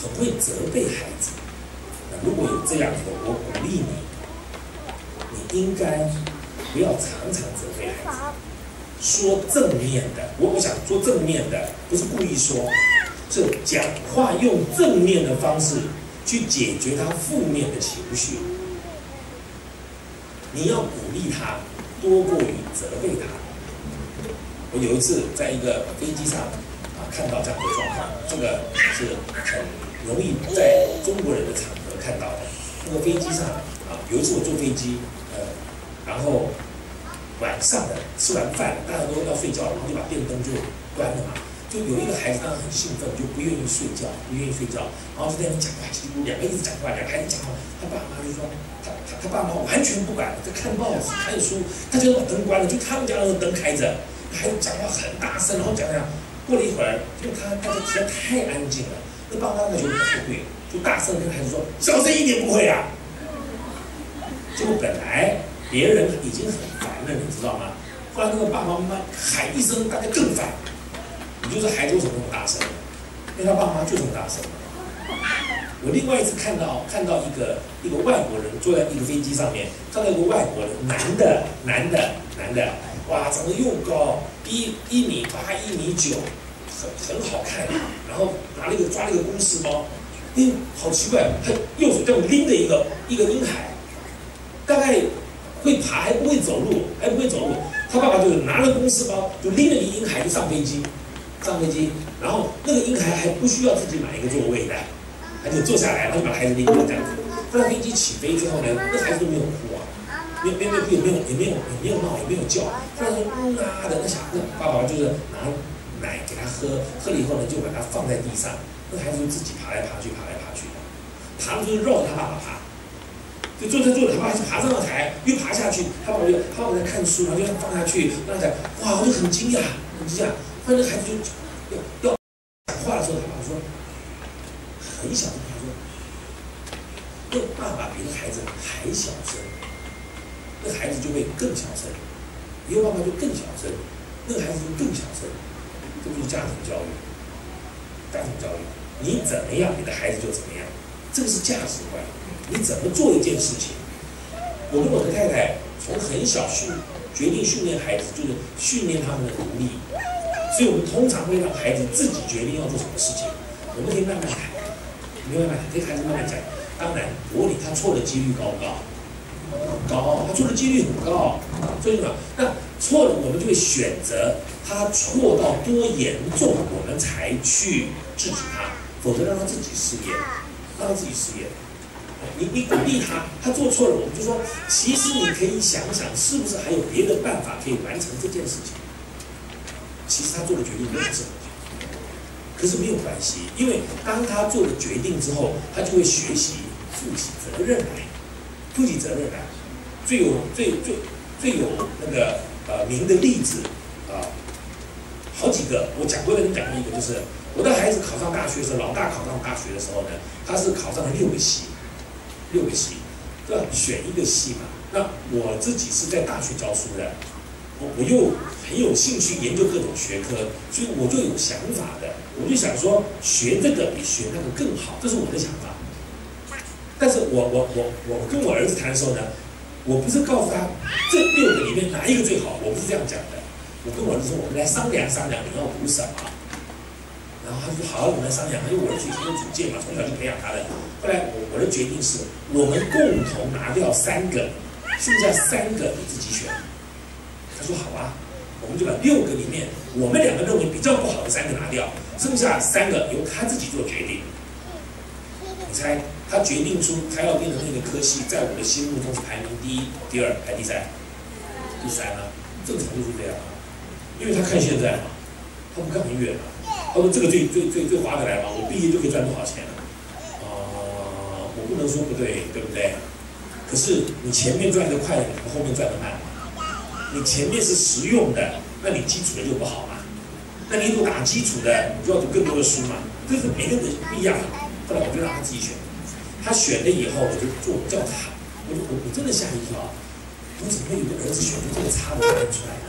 很会责备孩子。那如果有这样的，我鼓励你，你应该不要常常责备孩子，说正面的。我我想说正面的，不是故意说。是讲话用正面的方式去解决他负面的情绪。你要鼓励他多过于责备他。我有一次在一个飞机上啊看到这样的状况，这个是很容易在中国人的场合看到的。那个飞机上啊，有一次我坐飞机，呃，然后晚上的吃完饭，大家都要睡觉，然后就把电灯就关了嘛。就有一个孩子当时很兴奋，就不愿意睡觉，不愿意睡觉，然后就在那讲话，几乎两个一直讲话，两个孩子讲话，他爸妈就说他他他爸妈完全不管，在看报纸看书，他就把灯关了，就他们家那个灯开着，孩子讲话很大声，然后讲讲，过了一会儿，就他大家实在太安静了，那爸妈那觉不对，就大声跟孩子说小声一点，不会啊。结果本来别人已经很烦了，你知道吗？后来那个爸爸妈妈喊一声，大家更烦。你就是孩子为什么那么大声？因为他爸妈就这么大声。我另外一次看到看到一个一个外国人坐在一个飞机上面，看到一个外国人，男的男的男的，哇，长得又高，一一米八一米九，很很好看，然后拿了一个抓了一个公事包，拎，好奇怪，他右手这样拎着一个一个婴孩，大概会爬还不会走路，还不会走路，他爸爸就拿了公事包，就拎着一婴孩就上飞机。上飞机，然后那个婴孩还不需要自己买一个座位的，他就坐下来，然后就把孩子拎着这样子。后来飞机起飞之后呢，那孩子都没有哭啊，没没没也没有也没有也没有闹也没有叫，后来嗯啊的，那小那爸爸就是拿喝，喝了以后呢就把他放在地上，那孩子就自己爬来爬去爬来爬去的，爬就是绕着他爸爸爬，就坐在坐着，他爸爸就爬上了台，又爬下去，他爸爸就他爸爸在看书，然后就放下去，让他讲，哇，我就很惊讶，很惊讶。后来那孩子就要要讲话的时候，他爸爸说很小的，他说，那爸爸比那孩子还小声，那孩子就会更小声，以后爸爸就更小声，那个孩子就更小声，就是家庭教育，家庭教育，你怎么样，你的孩子就怎么样，这个是价值观，你怎么做一件事情，我跟我的太太从很小训决定训练孩子，就是训练他们的独立。所以我们通常会让孩子自己决定要做什么事情，我们可以慢慢谈，明白吗？跟孩子慢慢讲。当然，我问你，他错的几率高不高？高，他错的几率很高。所以呢，那错了，我们就会选择他错到多严重，我们才去制止他，否则让他自己失业，让他自己失业。你你鼓励他，他做错了，我们就说，其实你可以想想，是不是还有别的办法可以完成这件事情？其实他做的决定不是很好，可是没有关系，因为当他做了决定之后，他就会学习负起责任来，负起责任来。最有最最最有那个呃名的例子啊，好几个，我讲过的，你讲过一个，就是我的孩子考上大学的时候，老大考上大学的时候呢，他是考上了六个系，六个系，对吧？选一个系嘛。那我自己是在大学教书的。我我又很有兴趣研究各种学科，所以我就有想法的，我就想说学这个比学那个更好，这是我的想法。但是我我我我跟我儿子谈的时候呢，我不是告诉他这六个里面哪一个最好，我不是这样讲的。我跟我儿子说，我们来商量商量，你要读什么？然后他说好，我们来商量。因为我儿子很有主见嘛，从小就培养他的。后来我我的决定是，我们共同拿掉三个，剩下三个你自己选。他说好啊，我们就把六个里面我们两个认为比较不好的三个拿掉，剩下三个由他自己做决定。猜他决定出他要念的那个科系，在我的心目中是排名第一、第二排第三？第三啊，正常就是这样啊，因为他看现在嘛，他不看很远啊。他说这个最最最最划得来嘛，我毕业就可以赚多少钱了？啊，我不能说不对，对不对？可是你前面赚的快，你后面赚的慢。你前面是实用的，那你基础的就不好嘛？那你如果打基础的，你就要读更多的书嘛？这是每个人不一样。后来我就让他自己选，他选了以后，我就做叫他，我我我真的吓一跳，我怎么会有个儿子选出这个差的答案出来呢？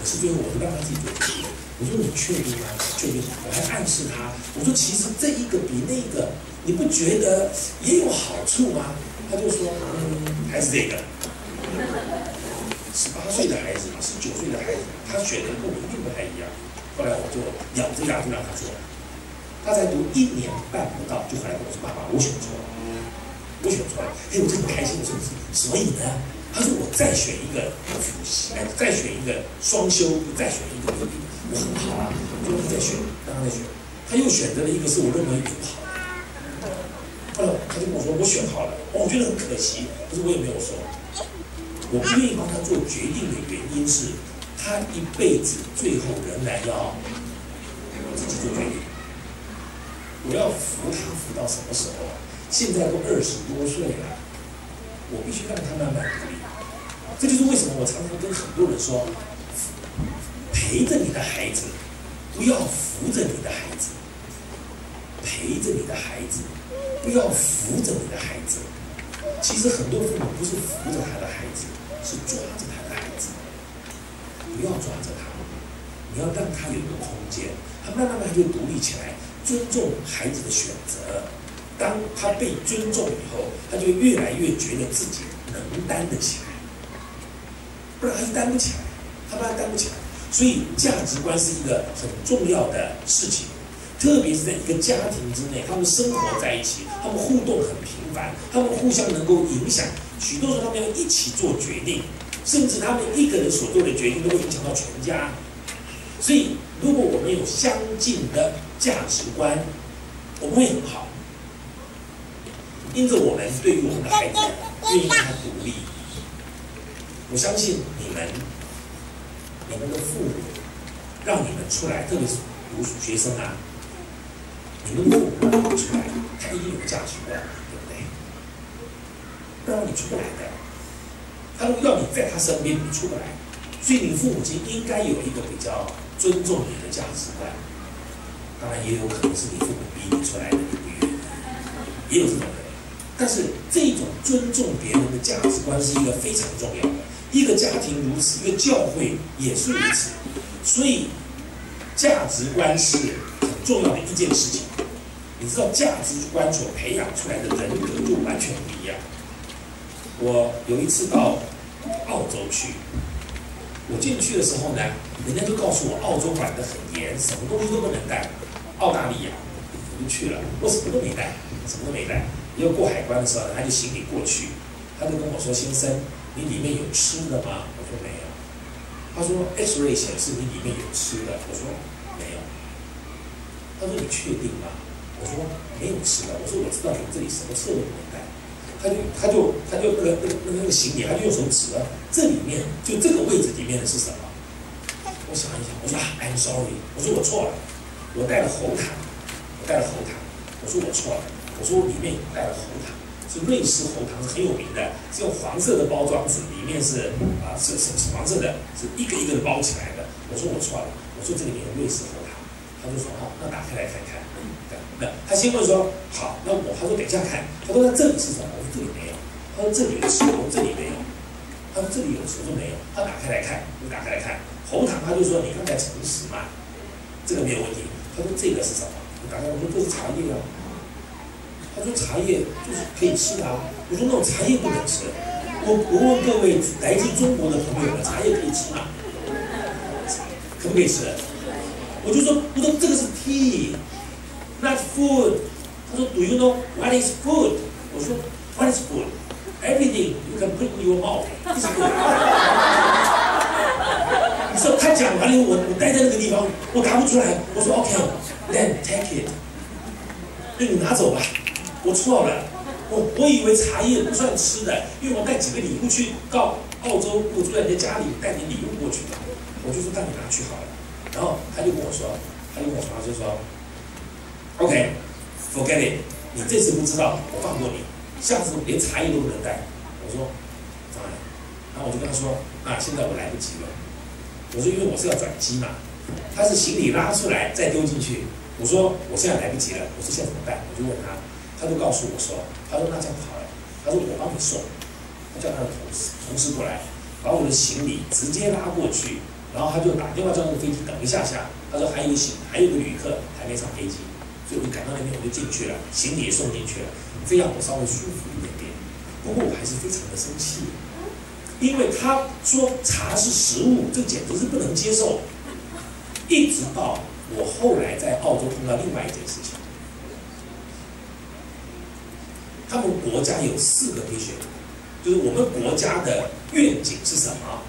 可是最后我就让他自己做决定。我说你确定吗？确定。我还暗示他，我说其实这一个比那个，你不觉得也有好处吗？他就说，嗯，还是这个。十八岁的孩子嘛，十九岁的孩子，他选的跟我一定不太一样。后来我就咬着牙就让他做了，他才读一年半不到，就回来跟我说：“爸爸，我选错了，我选错了。”哎，我就很开心，我说：“所以呢？”他说：“我再选一个辅习，哎，再选一个双修，再选一个，我很好啊。”我说：“你再选，让他再选。”他又选择了一个是我认为不好的。后来他就跟我说：“我选好了。”我觉得很可惜，可是我也没有说。我不愿意帮他做决定的原因是，他一辈子最后仍然要自己做决定。我要扶他扶到什么时候？现在都二十多岁了，我必须让他慢慢独立。这就是为什么我常常跟很多人说，陪着你的孩子，不要扶着你的孩子。陪着你的孩子，不要扶着你的孩子。其实很多父母不是扶着他的孩子，是抓着他的孩子。不要抓着他，你要让他有个空间，他慢慢慢就独立起来，尊重孩子的选择。当他被尊重以后，他就越来越觉得自己能担得起来。不然他担不起来，他不然担不起来。所以价值观是一个很重要的事情。特别是在一个家庭之内，他们生活在一起，他们互动很频繁，他们互相能够影响。许多时候，他们要一起做决定，甚至他们一个人所做的决定都会影响到全家。所以，如果我们有相近的价值观，我们会很好。因着我们对于我们的孩子愿意让他独立，我相信你们，你们的父母让你们出来，特别是读书学生啊。你们父母让你出来，他一定有价值观，对不对？不然你出不来的。他要你在他身边，你出不来。所以你父母亲应该有一个比较尊重你的价值观。当然也有可能是你父母逼你出来的，不愿意，也有这种人。但是这种尊重别人的价值观是一个非常重要的。一个家庭如此，一个教会也是如此。所以价值观是很重要的一件事情。你知道价值观所培养出来的人格就完全不一样。我有一次到澳洲去，我进去的时候呢，人家就告诉我澳洲管得很严，什么东西都不能带。我，什么都没带，什么都没带。要过海关的时候，他就行李过去，他就跟我说：“先生，你里面有吃的吗？”我说：“没有。”他说：“X-ray 显示你里面有吃的。”我说：“没有。”他说：“你确定吗？”我说没有吃的，我说我知道你们这里什么车都不能带，他就他就他就那个那个那个行李，他就用手指了，这里面就这个位置里面的是什么？我想一想，我说 I'm sorry，我说我错了，我带了喉糖，我带了喉糖，我说我错了，我说我里面带了喉糖，是瑞士喉糖，是很有名的，是用黄色的包装纸，里面是啊是是是黄色的，是一个一个的包起来的，我说我错了，我说这里面有瑞士喉糖，他就说好，那打开来看看。那他先问说好，那我他说等一下看，他说那这里是什么？我说这里没有。他说这里有石头，这里没有。他说这里有石头没有？他打开来看，我打开来看，红糖他就说你刚才诚实嘛，这个没有问题。他说这个是什么？我打开我说这是茶叶啊。他说茶叶就是可以吃的啊。我说那种茶叶不能吃。我我问各位来自中国的朋友们，茶叶可以吃吗？可不可以吃？我就说我说这个是 tea。Not food。他说，Do you know what is food？我说，What is food？Everything you can put in your mouth is food。你说他讲完了以后，我我待在那个地方，我答不出来。我说 OK，then take it。那你拿走吧。我错了，我我以为茶叶不算吃的，因为我带几个礼物去到澳洲，我住在人家家里，带点礼物过去的。我就说让你拿去好了。然后他就跟我说，他就跟我说，就说。OK，forget it，你这次不知道，我放过你，下次连茶叶都不能带。我说，当然，然后我就跟他说，啊，现在我来不及了。我说，因为我是要转机嘛，他是行李拉出来再丢进去。我说，我现在来不及了。我说现在怎么办？我就问他，他就告诉我说，他说那这样好了，他说我帮你送，他叫他的同事同事过来，把我的行李直接拉过去，然后他就打电话叫那个飞机等一下下。他说还有一个行，还有一个旅客还没上飞机。所以我就赶到那边，我就进去了，行李也送进去了，这样我稍微舒服一点点。不过我还是非常的生气，因为他说茶是食物，这简直是不能接受。一直到我后来在澳洲碰到另外一件事情，他们国家有四个必选就是我们国家的愿景是什么？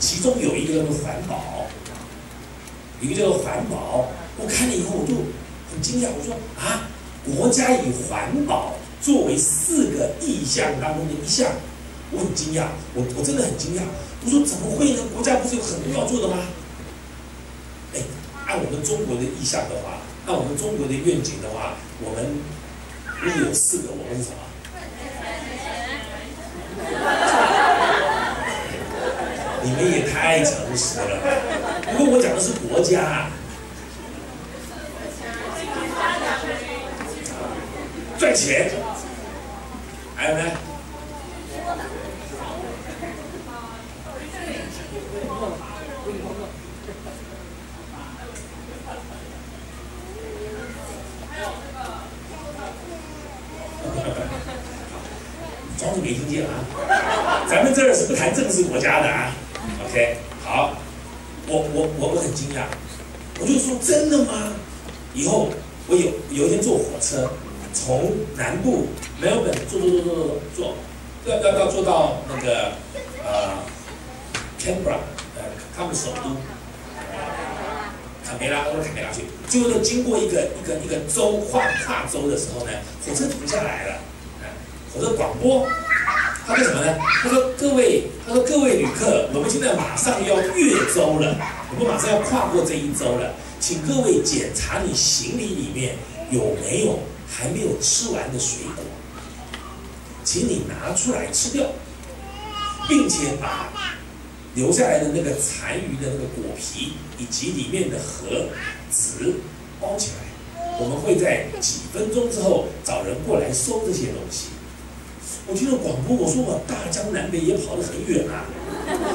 其中有一个叫做环保，一个叫做环保。我看了以后我就。很惊讶，我说啊，国家以环保作为四个意向当中的一项，我很惊讶，我我真的很惊讶。我说怎么会呢？国家不是有很多要做的吗？哎，按我们中国的意向的话，按我们中国的愿景的话，我们如果有四个，我们是什么？你们也太诚实了。不过我讲的是国家，赚钱，还有呢？装作没听见啊！咱们这儿是不谈政治国家的啊。OK，好，我我我我很惊讶，我就说真的吗？以后我有有一天坐火车，从南部 Melbourne 坐坐坐坐坐坐，要要要坐到那个呃 Canberra，呃他们首都坎培拉，到坎培拉去，最后呢经过一个一个一个州跨跨州的时候呢，火车停下来了。火车广播，他说什么呢？他说各位，他说各位旅客，我们现在马上要越州了，我们马上要跨过这一周了，请各位检查你行李里面有没有还没有吃完的水果，请你拿出来吃掉，并且把留下来的那个残余的那个果皮以及里面的核籽包起来，我们会在几分钟之后找人过来收这些东西。我听到广播，我说我大江南北也跑得很远啊，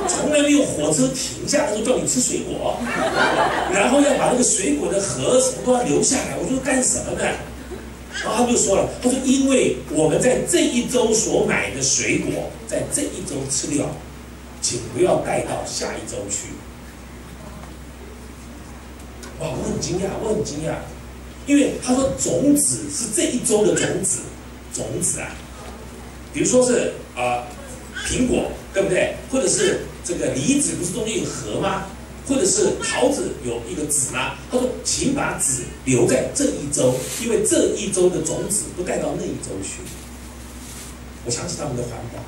从来没有火车停下来说叫你吃水果，然后要把那个水果的核什么都要留下来，我说干什么呢？然后他就说了，他说因为我们在这一周所买的水果，在这一周吃掉，请不要带到下一周去。哇，我很惊讶，我很惊讶，因为他说种子是这一周的种子，种子啊。比如说是啊，苹果对不对？或者是这个梨子不是中间有核吗？或者是桃子有一个籽吗？他说，请把籽留在这一周，因为这一周的种子不带到那一周去。我想起他们的环保。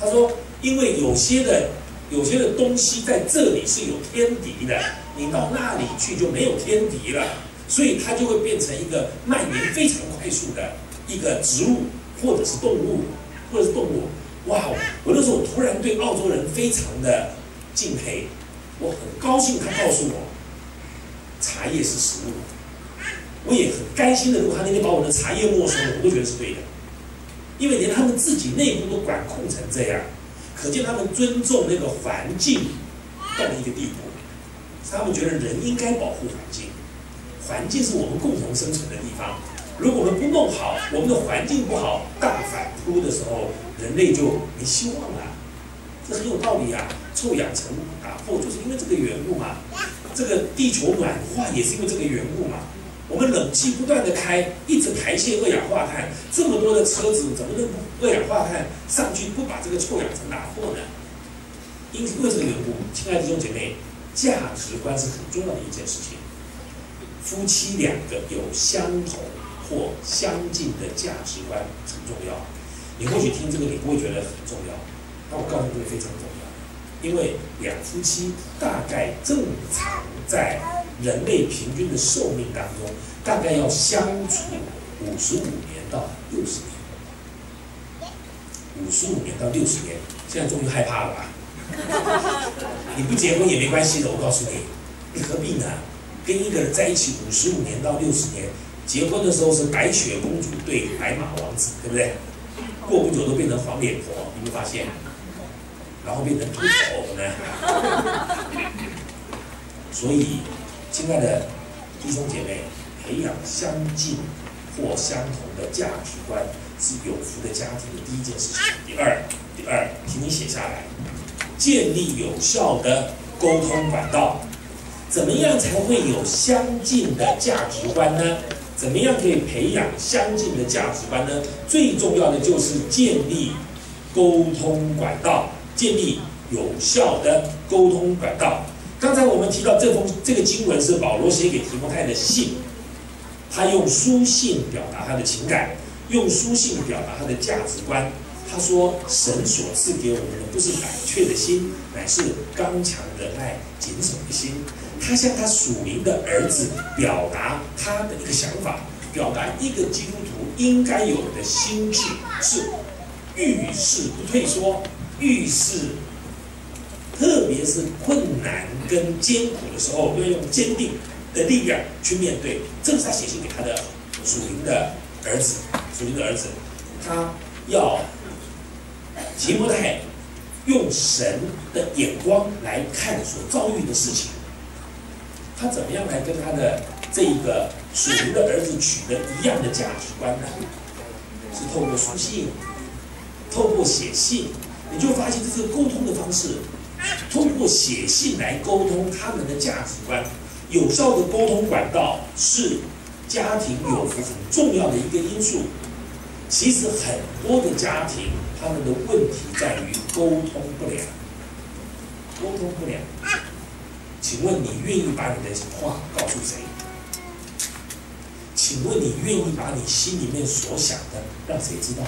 他说，因为有些的有些的东西在这里是有天敌的，你到那里去就没有天敌了，所以它就会变成一个蔓延非常快速的一个植物。或者是动物，或者是动物，哇！我那时候突然对澳洲人非常的敬佩，我很高兴他告诉我，茶叶是食物，我也很甘心的，如果他那天把我的茶叶没收了，我都觉得是对的，因为连他们自己内部都管控成这样，可见他们尊重那个环境到了一个地步，他们觉得人应该保护环境，环境是我们共同生存的地方。如果我们不弄好，我们的环境不好，大反扑的时候，人类就没希望了。这很有道理啊！臭氧层打破就是因为这个缘故嘛。这个地球暖化也是因为这个缘故嘛。我们冷气不断的开，一直排泄二氧化碳，这么多的车子怎么能二氧化碳上去不把这个臭氧层打破呢？因为这个缘故，亲爱的弟兄姐妹，价值观是很重要的一件事情。夫妻两个有相同。或相近的价值观很重要。你或许听这个你不会觉得很重要，但我告诉你，这个非常重要。因为两夫妻大概正常在人类平均的寿命当中，大概要相处五十五年到六十年。五十五年到六十年，现在终于害怕了吧？你不结婚也没关系的，我告诉你，你何必呢？跟一个人在一起五十五年到六十年。结婚的时候是白雪公主对白马王子，对不对？过不久都变成黄脸婆，你会发现，然后变成秃头呢。所以，亲爱的弟兄姐妹，培养相近或相同的价值观是有福的家庭的第一件事情。第二，第二，请你写下来，建立有效的沟通管道。怎么样才会有相近的价值观呢？怎么样可以培养相近的价值观呢？最重要的就是建立沟通管道，建立有效的沟通管道。刚才我们提到这封这个经文是保罗写给提摩太的信，他用书信表达他的情感，用书信表达他的价值观，他说：“神所赐给我们的不是胆怯的心，乃是刚强仁爱、谨守的心。”他向他属灵的儿子表达他的一个想法，表达一个基督徒应该有的心智是遇事不退缩，遇事特别是困难跟艰苦的时候，要用坚定的力量去面对。这是他写信给他的属灵的儿子，属灵的儿子，他要。提摩太用神的眼光来看所遭遇的事情，他怎么样来跟他的这一个属灵的儿子取得一样的价值观呢？是透过书信，透过写信，你就发现这是沟通的方式。通过写信来沟通他们的价值观，有效的沟通管道是家庭有福很重要的一个因素。其实很多的家庭。他们的问题在于沟通不良，沟通不良。请问你愿意把你的话告诉谁？请问你愿意把你心里面所想的让谁知道？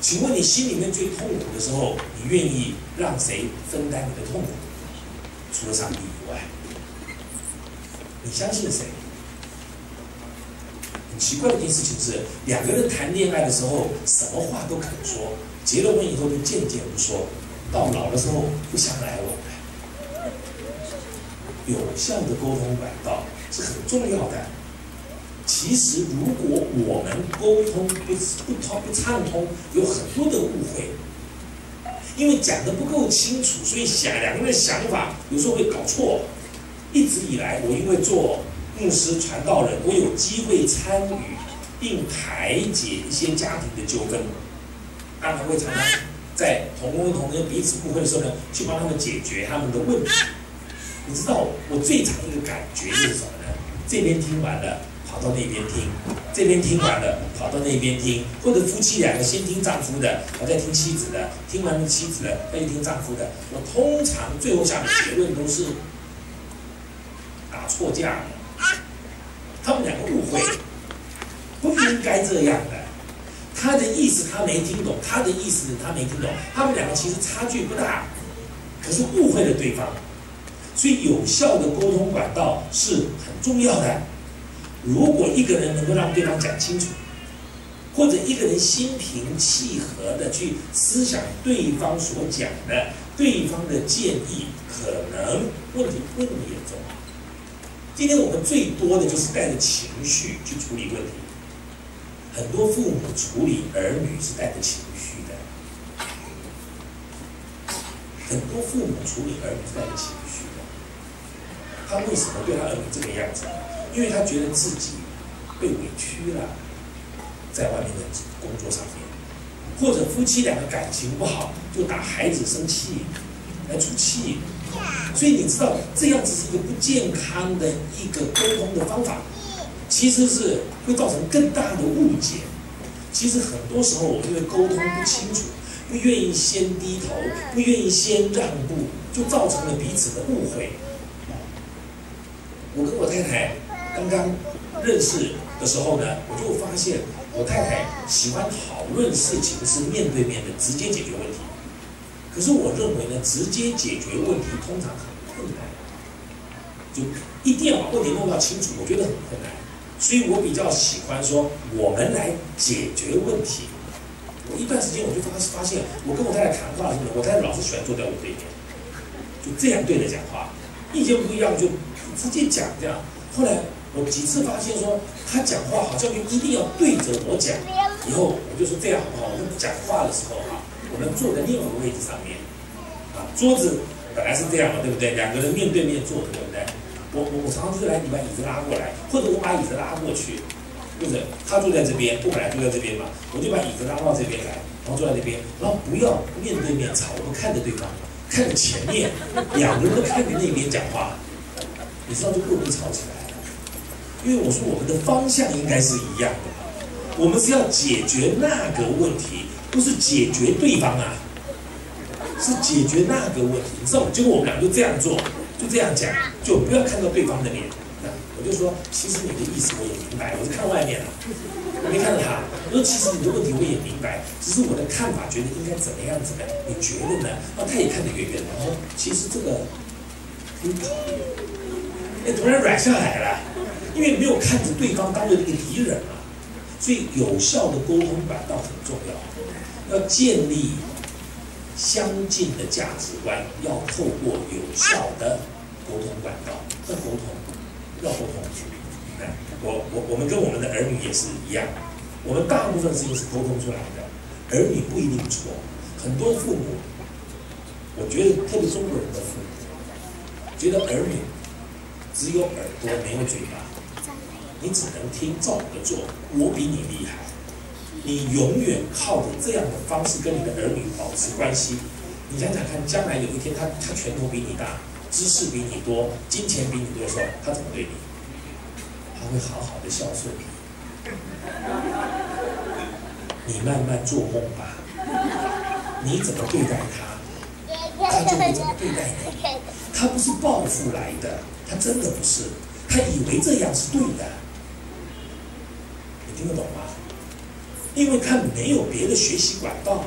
请问你心里面最痛苦的时候，你愿意让谁分担你的痛苦？除了上帝以外，你相信谁？很奇怪的一件事情是，两个人谈恋爱的时候，什么话都肯说；结了婚以后就渐渐不说，到老的时候不相来往。有效的沟通管道是很重要的。其实，如果我们沟通不不通不畅通，有很多的误会，因为讲的不够清楚，所以想两个人的想法有时候会搞错。一直以来，我因为做。牧师、传道人，我有机会参与并排解一些家庭的纠纷，当然会常常在同工同仁彼此误会的时候呢，去帮他们解决他们的问题。你知道我最常一个感觉是什么呢？这边听完了，跑到那边听；这边听完了，跑到那边听。或者夫妻两个先听丈夫的，我再听妻子的；听完了妻子的，再听丈夫的。我通常最后下的结论都是打错架。他们两个误会，不应该这样的。他的意思他没听懂，他的意思他没听懂。他们两个其实差距不大，可是误会了对方。所以有效的沟通管道是很重要的。如果一个人能够让对方讲清楚，或者一个人心平气和的去思想对方所讲的，对方的建议，可能问题不那么严重。今天我们最多的就是带着情绪去处理问题，很多父母处理儿女是带着情绪的，很多父母处理儿女是带着情绪。他为什么对他儿女这个样子？因为他觉得自己被委屈了，在外面的工作上面，或者夫妻两个感情不好，就打孩子生气来出气。所以你知道，这样子是一个不健康的一个沟通的方法，其实是会造成更大的误解。其实很多时候，我因为沟通不清楚，不愿意先低头，不愿意先让步，就造成了彼此的误会。我跟我太太刚刚认识的时候呢，我就发现我太太喜欢讨论事情是面对面的，直接解决问题。可是我认为呢，直接解决问题通常很困难，就一定要把问题弄到清楚，我觉得很困难。所以我比较喜欢说，我们来解决问题。我一段时间我就发发现，我跟我太太谈话的时候，我太太老是喜欢坐在我对面，就这样对着讲话，意见不一样就直接讲这样。后来我几次发现说，他讲话好像就一定要对着我讲，以后我就说这样好不好？我们讲话的时候哈。我们坐在另外一个位置上面，啊，桌子本来是这样的，对不对？两个人面对面坐的，对不对？我我我常常就来，你把椅子拉过来，或者我把椅子拉过去，或者？他坐在这边，我本来坐在这边嘛，我就把椅子拉到这边来，然后坐在这边，然后不要面对面吵，我们看着对方，看着前面，两个人都看着那边讲话，你知道就不容易吵起来了。因为我说我们的方向应该是一样的，我们是要解决那个问题。不是解决对方啊，是解决那个问题。你知道，结果我们俩就这样做，就这样讲，就不要看到对方的脸。我就说，其实你的意思我也明白，我是看外面了。我没看到他。我说其实你的问题我也明白，只是我的看法觉得应该怎么样怎么样，你觉得呢？然后他也看得远远的，他说其实这个可以考虑。哎，突然软下来了，因为没有看着对方当做一个敌人嘛，所以有效的沟通管道很重要，要建立相近的价值观，要透过有效的沟通管道，要沟通，要沟通。哎，我我我们跟我们的儿女也是一样。我们大部分事情是沟通出来的，儿女不一定错。很多父母，我觉得特别中国人的父母，觉得儿女只有耳朵没有嘴巴，你只能听照我的做，我比你厉害。你永远靠着这样的方式跟你的儿女保持关系，你想想看，将来有一天他他拳头比你大，知识比你多，金钱比你多的时候，他怎么对你？他会好好的孝顺你。你慢慢做梦吧。你怎么对待他，他就会怎么对待你。他不是报复来的，他真的不是。他以为这样是对的。你听得懂吗？因为他没有别的学习管道，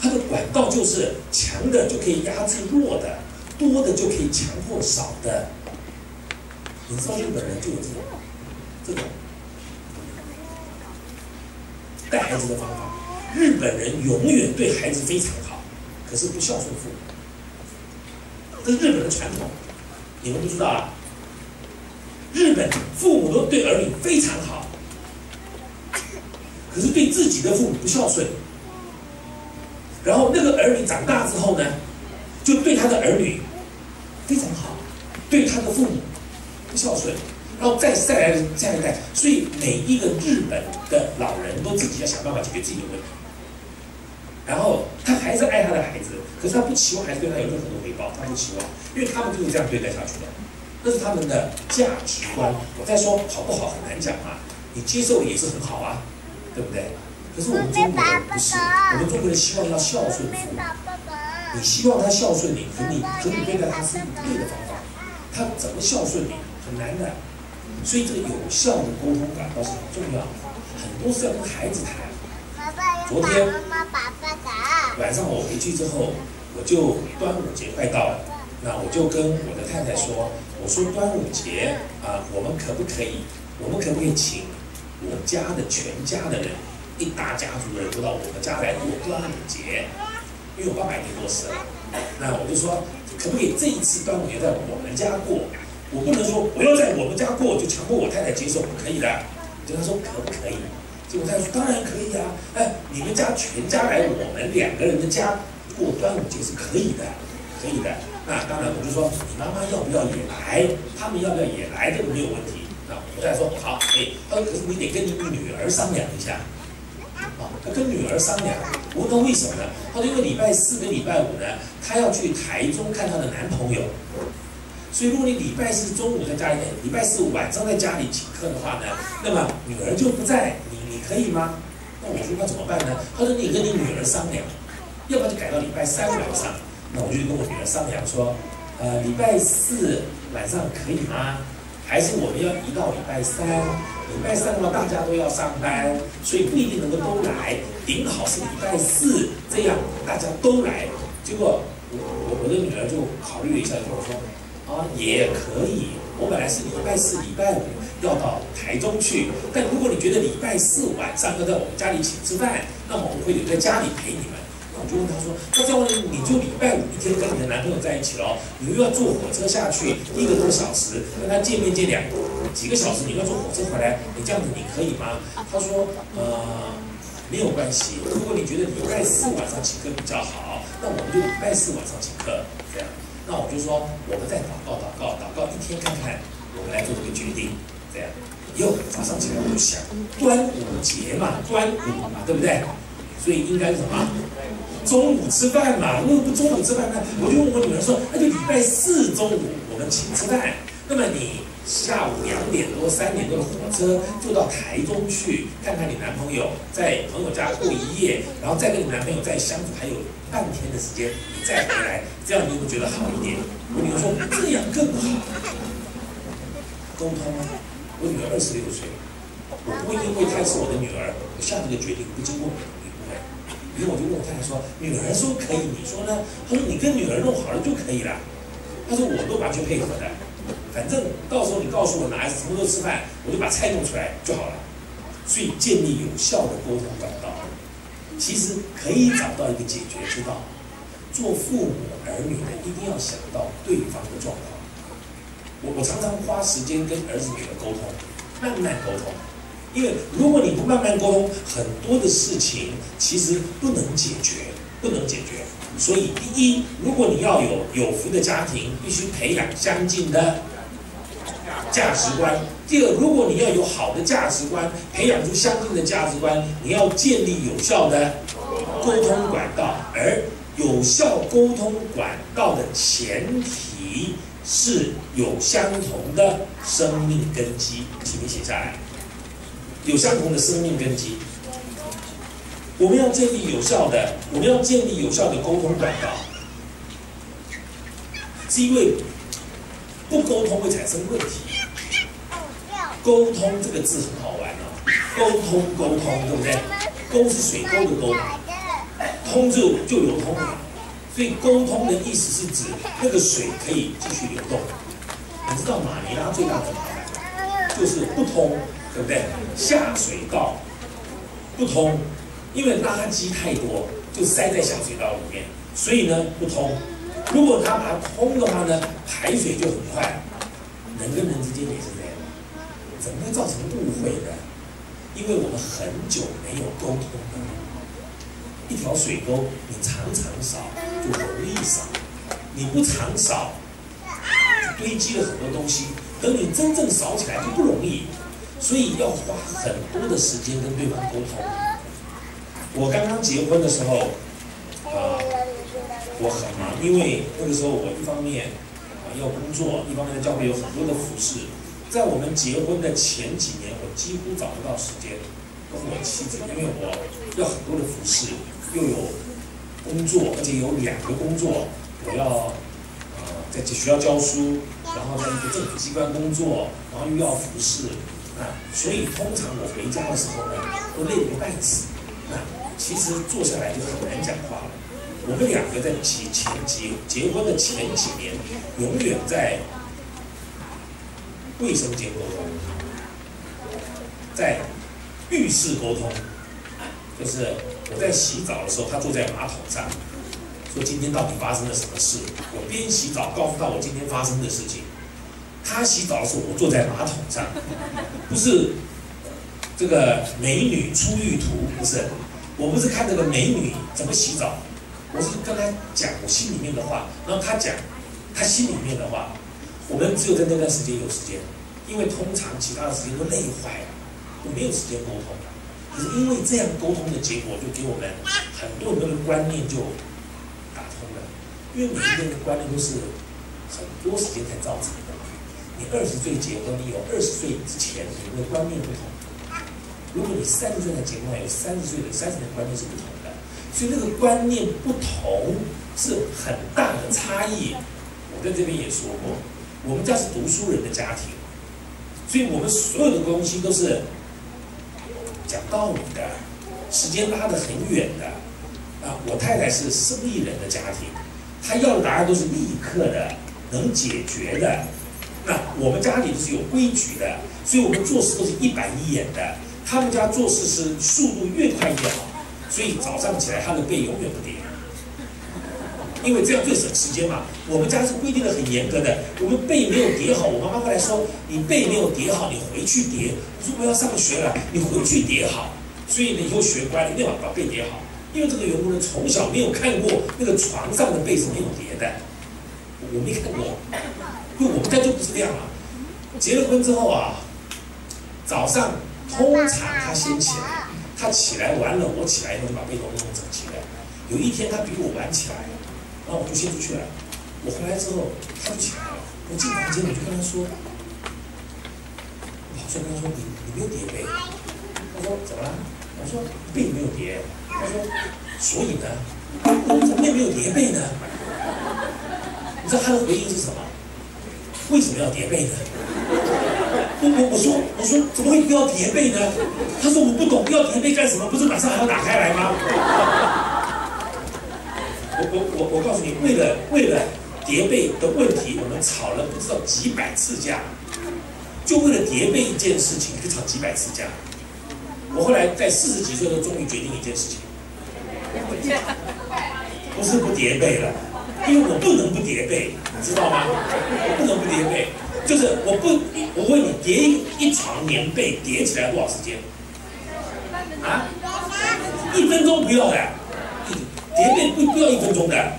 他的管道就是强的就可以压制弱的，多的就可以强迫少的。你知道日本人就有这种，这种。带孩子的方法，日本人永远对孩子非常好，可是不孝顺父母，这是日本的传统，你们不知道啊？日本父母都对儿女非常好，可是对自己的父母不孝顺，然后那个儿女长大之后呢，就对他的儿女非常好，对他的父母不孝顺。然后再再来下一代，所以每一个日本的老人都自己要想办法解决自己的问题。然后他还是爱他的孩子，可是他不期望孩子对他有任何的回报，他不期望，因为他们就是这样对待下去的，那是他们的价值观。我再说好不好很难讲啊，你接受也是很好啊，对不对？可是我们中国人不是，我们中国人希望要孝顺父母，你希望他孝顺你，可你可你对待他是对的方法，他怎么孝顺你很难的。所以这个有效的沟通感倒是很重要，很多是要跟孩子谈。昨天晚上我回去之后，我就端午节快到了，那我就跟我的太太说，我说端午节啊，我们可不可以，我们可不可以请我家的全家的人，一大家族的人都到我们家来过端午节？因为我爸爸已经过世了，那我就说，可不可以这一次端午节在我们家过？我不能说我要在我们家过，就强迫我太太接受，不可以的。我跟她说可不可以？结果太太说当然可以啊！哎，你们家全家来我们两个人的家过端午节是可以的，可以的。那当然我就说你妈妈要不要也来？他们要不要也来？这个没有问题。那我太太说好，哎，他说可是你得跟你女儿商量一下。啊，他跟女儿商量。我问他为什么呢？他说因为礼拜四跟礼拜五呢，他要去台中看他的男朋友。所以，如果你礼拜四中午在家里，礼拜四晚上在家里请客的话呢，那么女儿就不在，可以吗？那我说那怎么办呢？他说你跟你女儿商量，要不然就改到礼拜三晚上。那我就跟我女儿商量说，呃，礼拜四晚上可以吗？还是我们要移到礼拜三？礼拜三的话大家都要上班，所以不一定能够都来，顶好是礼拜四，这样大家都来。结果我我我的女儿就考虑了一下，跟我说。啊，也可以。我本来是礼拜四、礼拜五要到台中去，但如果你觉得礼拜四晚上要在我们家里请吃饭，那么我会留在家里陪你们。我就问他说：“那这样，你就礼拜五一天跟你的男朋友在一起喽？你又要坐火车下去一个多小时，跟他见面见两几个小时，你要坐火车回来，你这样子你可以吗？”他说：“呃，没有关系。如果你觉得礼拜四晚上请客比较好，那我们就礼拜四晚上请客，这样。”那我就说，我们再祷告祷告祷告一天看看，我们来做这个决定，这样。又早上起来我就想，端午节嘛，端午嘛，对不对？所以应该是什么？中午吃饭嘛。如果不中午吃饭呢？我就问我女儿说，那就礼拜四中午我们请吃饭。那么你下午两点多、三点多的火车就到台中去，看看你男朋友，在朋友家过一夜，然后再跟你男朋友再相处，还有。半天的时间，你再回来，这样你会觉得好一点。我女儿说这样更好，沟通啊。我女儿二十六岁，我不会因为她是我的女儿，我下这个决定不经过你不会。因为我就问我太太说，女儿说可以，你说呢？她说你跟女儿弄好了就可以了。她说我都完全配合的，反正到时候你告诉我哪什么时候吃饭，我就把菜弄出来就好了。所以建立有效的沟通管道，其实可以找到一个解决之道。做父母儿女的一定要想到对方的状况。我我常常花时间跟儿子女儿沟通，慢慢沟通。因为如果你不慢慢沟通，很多的事情其实不能解决，不能解决。所以，第一，如果你要有有福的家庭，必须培养相近的价值观；第二，如果你要有好的价值观，培养出相应的价值观，你要建立有效的沟通管道。而有效沟通管道的前提是有相同的生命根基，请你写下来。有相同的生命根基，我们要建立有效的，我们要建立有效的沟通管道，是因为不沟通会产生问题。沟通这个字很好玩哦，沟通沟通，对不对？沟是水沟的沟，通就就流通了，所以沟通的意思是指那个水可以继续流动。你知道马尼拉最大的麻烦就是不通。对不对？下水道不通，因为垃圾太多，就塞在下水道里面，所以呢不通。如果它把它通的话呢，排水就很快。人跟人之间也是，怎么会造成误会呢？因为我们很久没有沟通了。一条水沟，你常常扫就容易扫，你不常扫，堆积了很多东西，等你真正扫起来就不容易。所以要花很多的时间跟对方沟通。我刚刚结婚的时候，啊，我很忙，因为那个时候我一方面啊要工作，一方面在教会有很多的服饰。在我们结婚的前几年，我几乎找不到时间跟我妻子，因为我要很多的服饰，又有工作，而且有两个工作，我要呃在学校教书，然后在一个政府机关工作，然后又要服饰。啊，所以通常我回家的时候呢，都累得个半死。啊，其实坐下来就很难讲话了。我们两个在结前结结婚的前几年，永远在卫生间沟通，在浴室沟通，就是我在洗澡的时候，他坐在马桶上，说今天到底发生了什么事。我边洗澡告诉他我今天发生的事情。他洗澡的时候，我坐在马桶上，不是这个美女出浴图，不是，我不是看这个美女怎么洗澡，我是跟他讲我心里面的话，然后他讲他心里面的话，我们只有在那段时间有时间，因为通常其他的时间都累坏了，我没有时间沟通了。可是因为这样沟通的结果，就给我们很多很多的观念就打通了，因为每一个人的观念都是很多时间才造成的。你二十岁结婚，你有二十岁之前你的观念不同。如果你三十岁才结婚，有三十岁的三十年观念是不同的，所以那个观念不同是很大的差异。我在这边也说过，我们家是读书人的家庭，所以我们所有的东西都是讲道理的，时间拉得很远的。啊，我太太是生意人的家庭，她要的答案都是立刻的，能解决的。那我们家里都是有规矩的，所以我们做事都是一板一眼的。他们家做事是速度越快越好，所以早上起来他的背永远不跌，因为这样最省时间嘛。我们家是规定的很严格的，我们背没有叠好，我妈妈过来说你背没有叠好，你回去叠。如果要上学了，你回去叠好。所以你以后学乖了，一定要把背叠好。因为这个员工呢，从小没有看过那个床上的被是没有叠的，我没看过。因为我们家就不是这样了。结了婚之后啊，早上通常他先起来，他起来完了，我起来以后就把被头弄整齐了。有一天他比我晚起来，然后我就先出去了。我回来之后他就起来了，我进房间我就跟他说，我好像跟他说你你没有叠被。他说怎么了？我说被没有叠。他说所以呢，我怎么也没有叠被呢？你知道他的回应是什么？为什么要叠被呢？我我我说我说怎么会不要叠被呢？他说我不懂，不要叠被干什么？不是马上还要打开来吗？我我我我告诉你，为了为了叠被的问题，我们吵了不知道几百次架，就为了叠被一件事情，就吵几百次架。我后来在四十几岁的时候，终于决定一件事情，不是不叠被了，因为我不能不叠被，你知道吗？我不能不叠被。就是我不，我问你，叠一一床棉被叠起来多少时间？啊？一分钟不要的，叠被不不要一分钟的，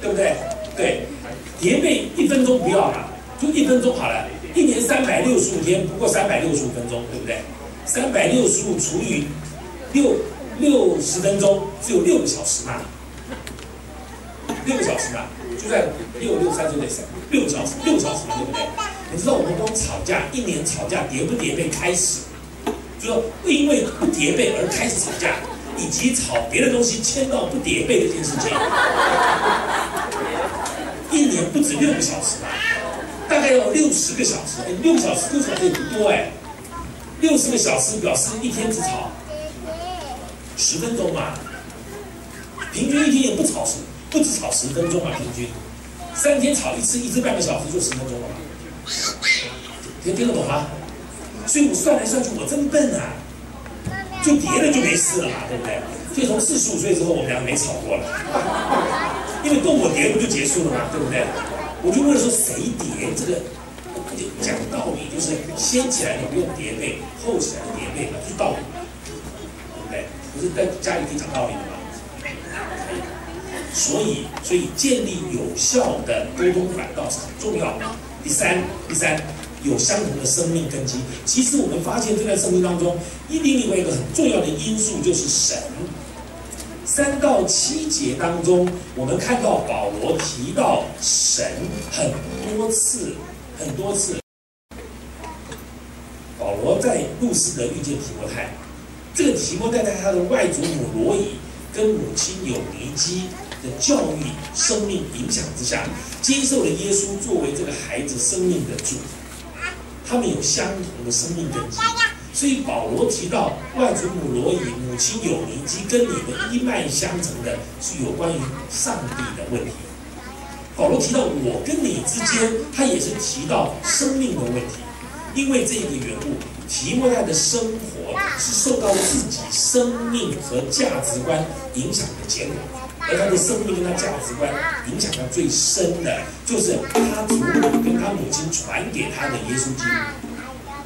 对不对？对，叠被一分钟不要了，就一分钟好了。一年三百六十五天，不过三百六十五分钟，对不对？三百六十五除以六六十分钟，只有六个小时嘛，六个小时嘛。就在六六三就得三六个小时，六个小时嘛，对不对？你知道我们光吵架，一年吵架叠不叠被开始，就说因为不叠被而开始吵架，以及炒别的东西签到不叠被这件事情，一年不止六个小时吧，大概要六十个小时，六个小时六个小时也不多哎，六十个小时表示一天只炒十分钟嘛，平均一天也不炒十。不止炒十分钟嘛，平均三天炒一次，一次半个小时就十分钟了嘛，听听得懂吗？所以我算来算去，我真笨啊，就叠了就没事了嘛，对不对？所以从四十五岁之后，我们两个没吵过了，因为够我叠不就结束了嘛，对不对？我就为了说谁叠这个，就讲道理就是先起来的不用叠被，后起来叠被嘛，就是道理，对不对？不是在家里可以讲道理的吗？所以，所以建立有效的沟通管道是很重要的。第三，第三，有相同的生命根基。其实我们发现，这段圣经当中，一定另外一个很重要的因素就是神。三到七节当中，我们看到保罗提到神很多次，很多次。保罗在路斯德遇见提摩太，这个提摩太在他的外祖母罗以跟母亲有尼基。的教育、生命影响之下，接受了耶稣作为这个孩子生命的主，他们有相同的生命根基，所以保罗提到外祖母罗以、母亲有尼基跟你们一脉相承的，是有关于上帝的问题。保罗提到我跟你之间，他也是提到生命的问题，因为这个缘故，提摩太的生活是受到自己生命和价值观影响的结果。而他的生命跟他价值观影响他最深的，就是他祖母跟他母亲传给他的耶稣基督，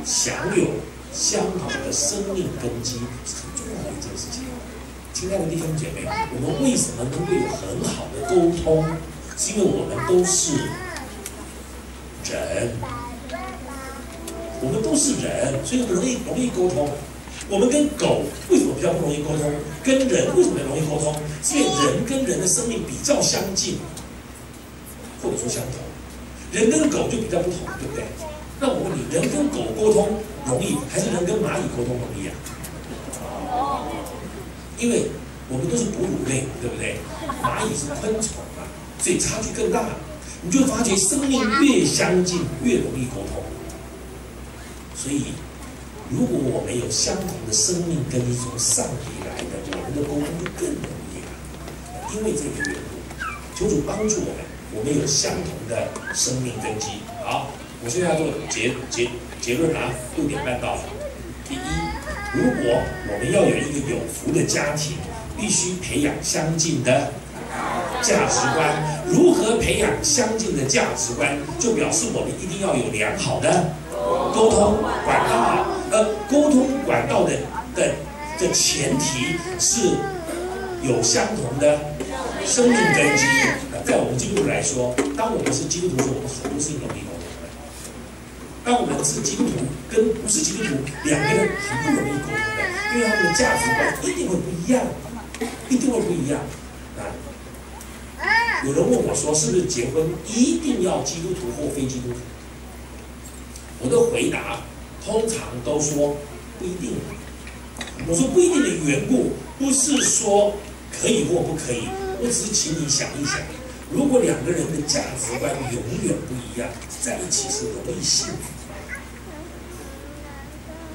享有相同的生命根基是很重要的一件事情。亲爱的弟兄姐妹，我们为什么能够有很好的沟通？是因为我们都是人，我们都是人，所以容易容易沟通。我们跟狗为什么比较不容易沟通？跟人为什么容易沟通？是因为人跟人的生命比较相近，或者说相同。人跟狗就比较不同，对不对？那我问你，人跟狗沟通容易，还是人跟蚂蚁沟通容易啊？因为我们都是哺乳类，对不对？蚂蚁是昆虫嘛，所以差距更大。你就发觉生命越相近，越容易沟通。所以。如果我们有相同的生命根基从上帝来的，我们的沟通就更容易了。因为这个缘故，求主帮助我们，我们有相同的生命根基。好，我现在要做结结结论啊，六点半到。第一，如果我们要有一个有福的家庭，必须培养相近的价值观。如何培养相近的价值观，就表示我们一定要有良好的沟通管道。呃，沟通管道的的的前提是有相同的生命根基。在我们基督徒来说，当我们是基督徒时，我们很多事情容易沟通的。当我们是基督徒跟不是基督徒两个人很不容易沟通的，因为他们的价值观一定会不一样，一定会不一样啊。有人问我说，是不是结婚一定要基督徒或非基督徒？我的回答。通常都说不一定。我说不一定的缘故，不是说可以或不可以，我只是请你想一想，如果两个人的价值观永远不一样，在一起是容易幸福。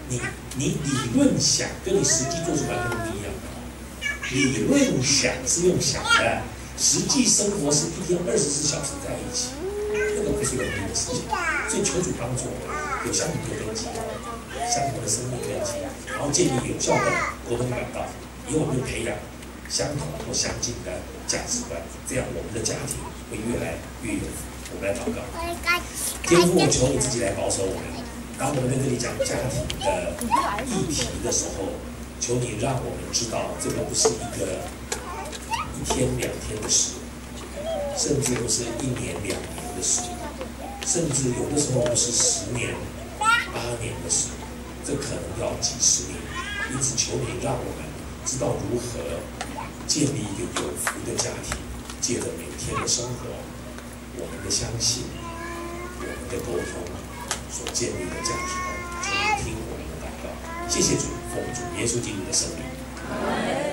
你你理论想跟你实际做出来不一样。理论想是用想的，实际生活是一天二十四小时在一起，那个不是容易的事情。所以求主帮助有相同的根基，相同的生命根基，然后建立有效的沟通管道，以我们培养相同或相近的价值观，这样我们的家庭会越来越有。我们来祷告，天父，我求你自己来保守我们。当我们在这里讲家庭的议题的时候，求你让我们知道，这个不是一个一天两天的事，甚至不是一年两年的事，甚至有的时候不是十年八年的事，这可能要几十年。因此，求你让我们知道如何建立一个有福的家庭，借着每天的生活。我们的相信，我们的沟通所建立的价值观，就听我们的祷告。谢谢主，奉主耶稣基督的圣名。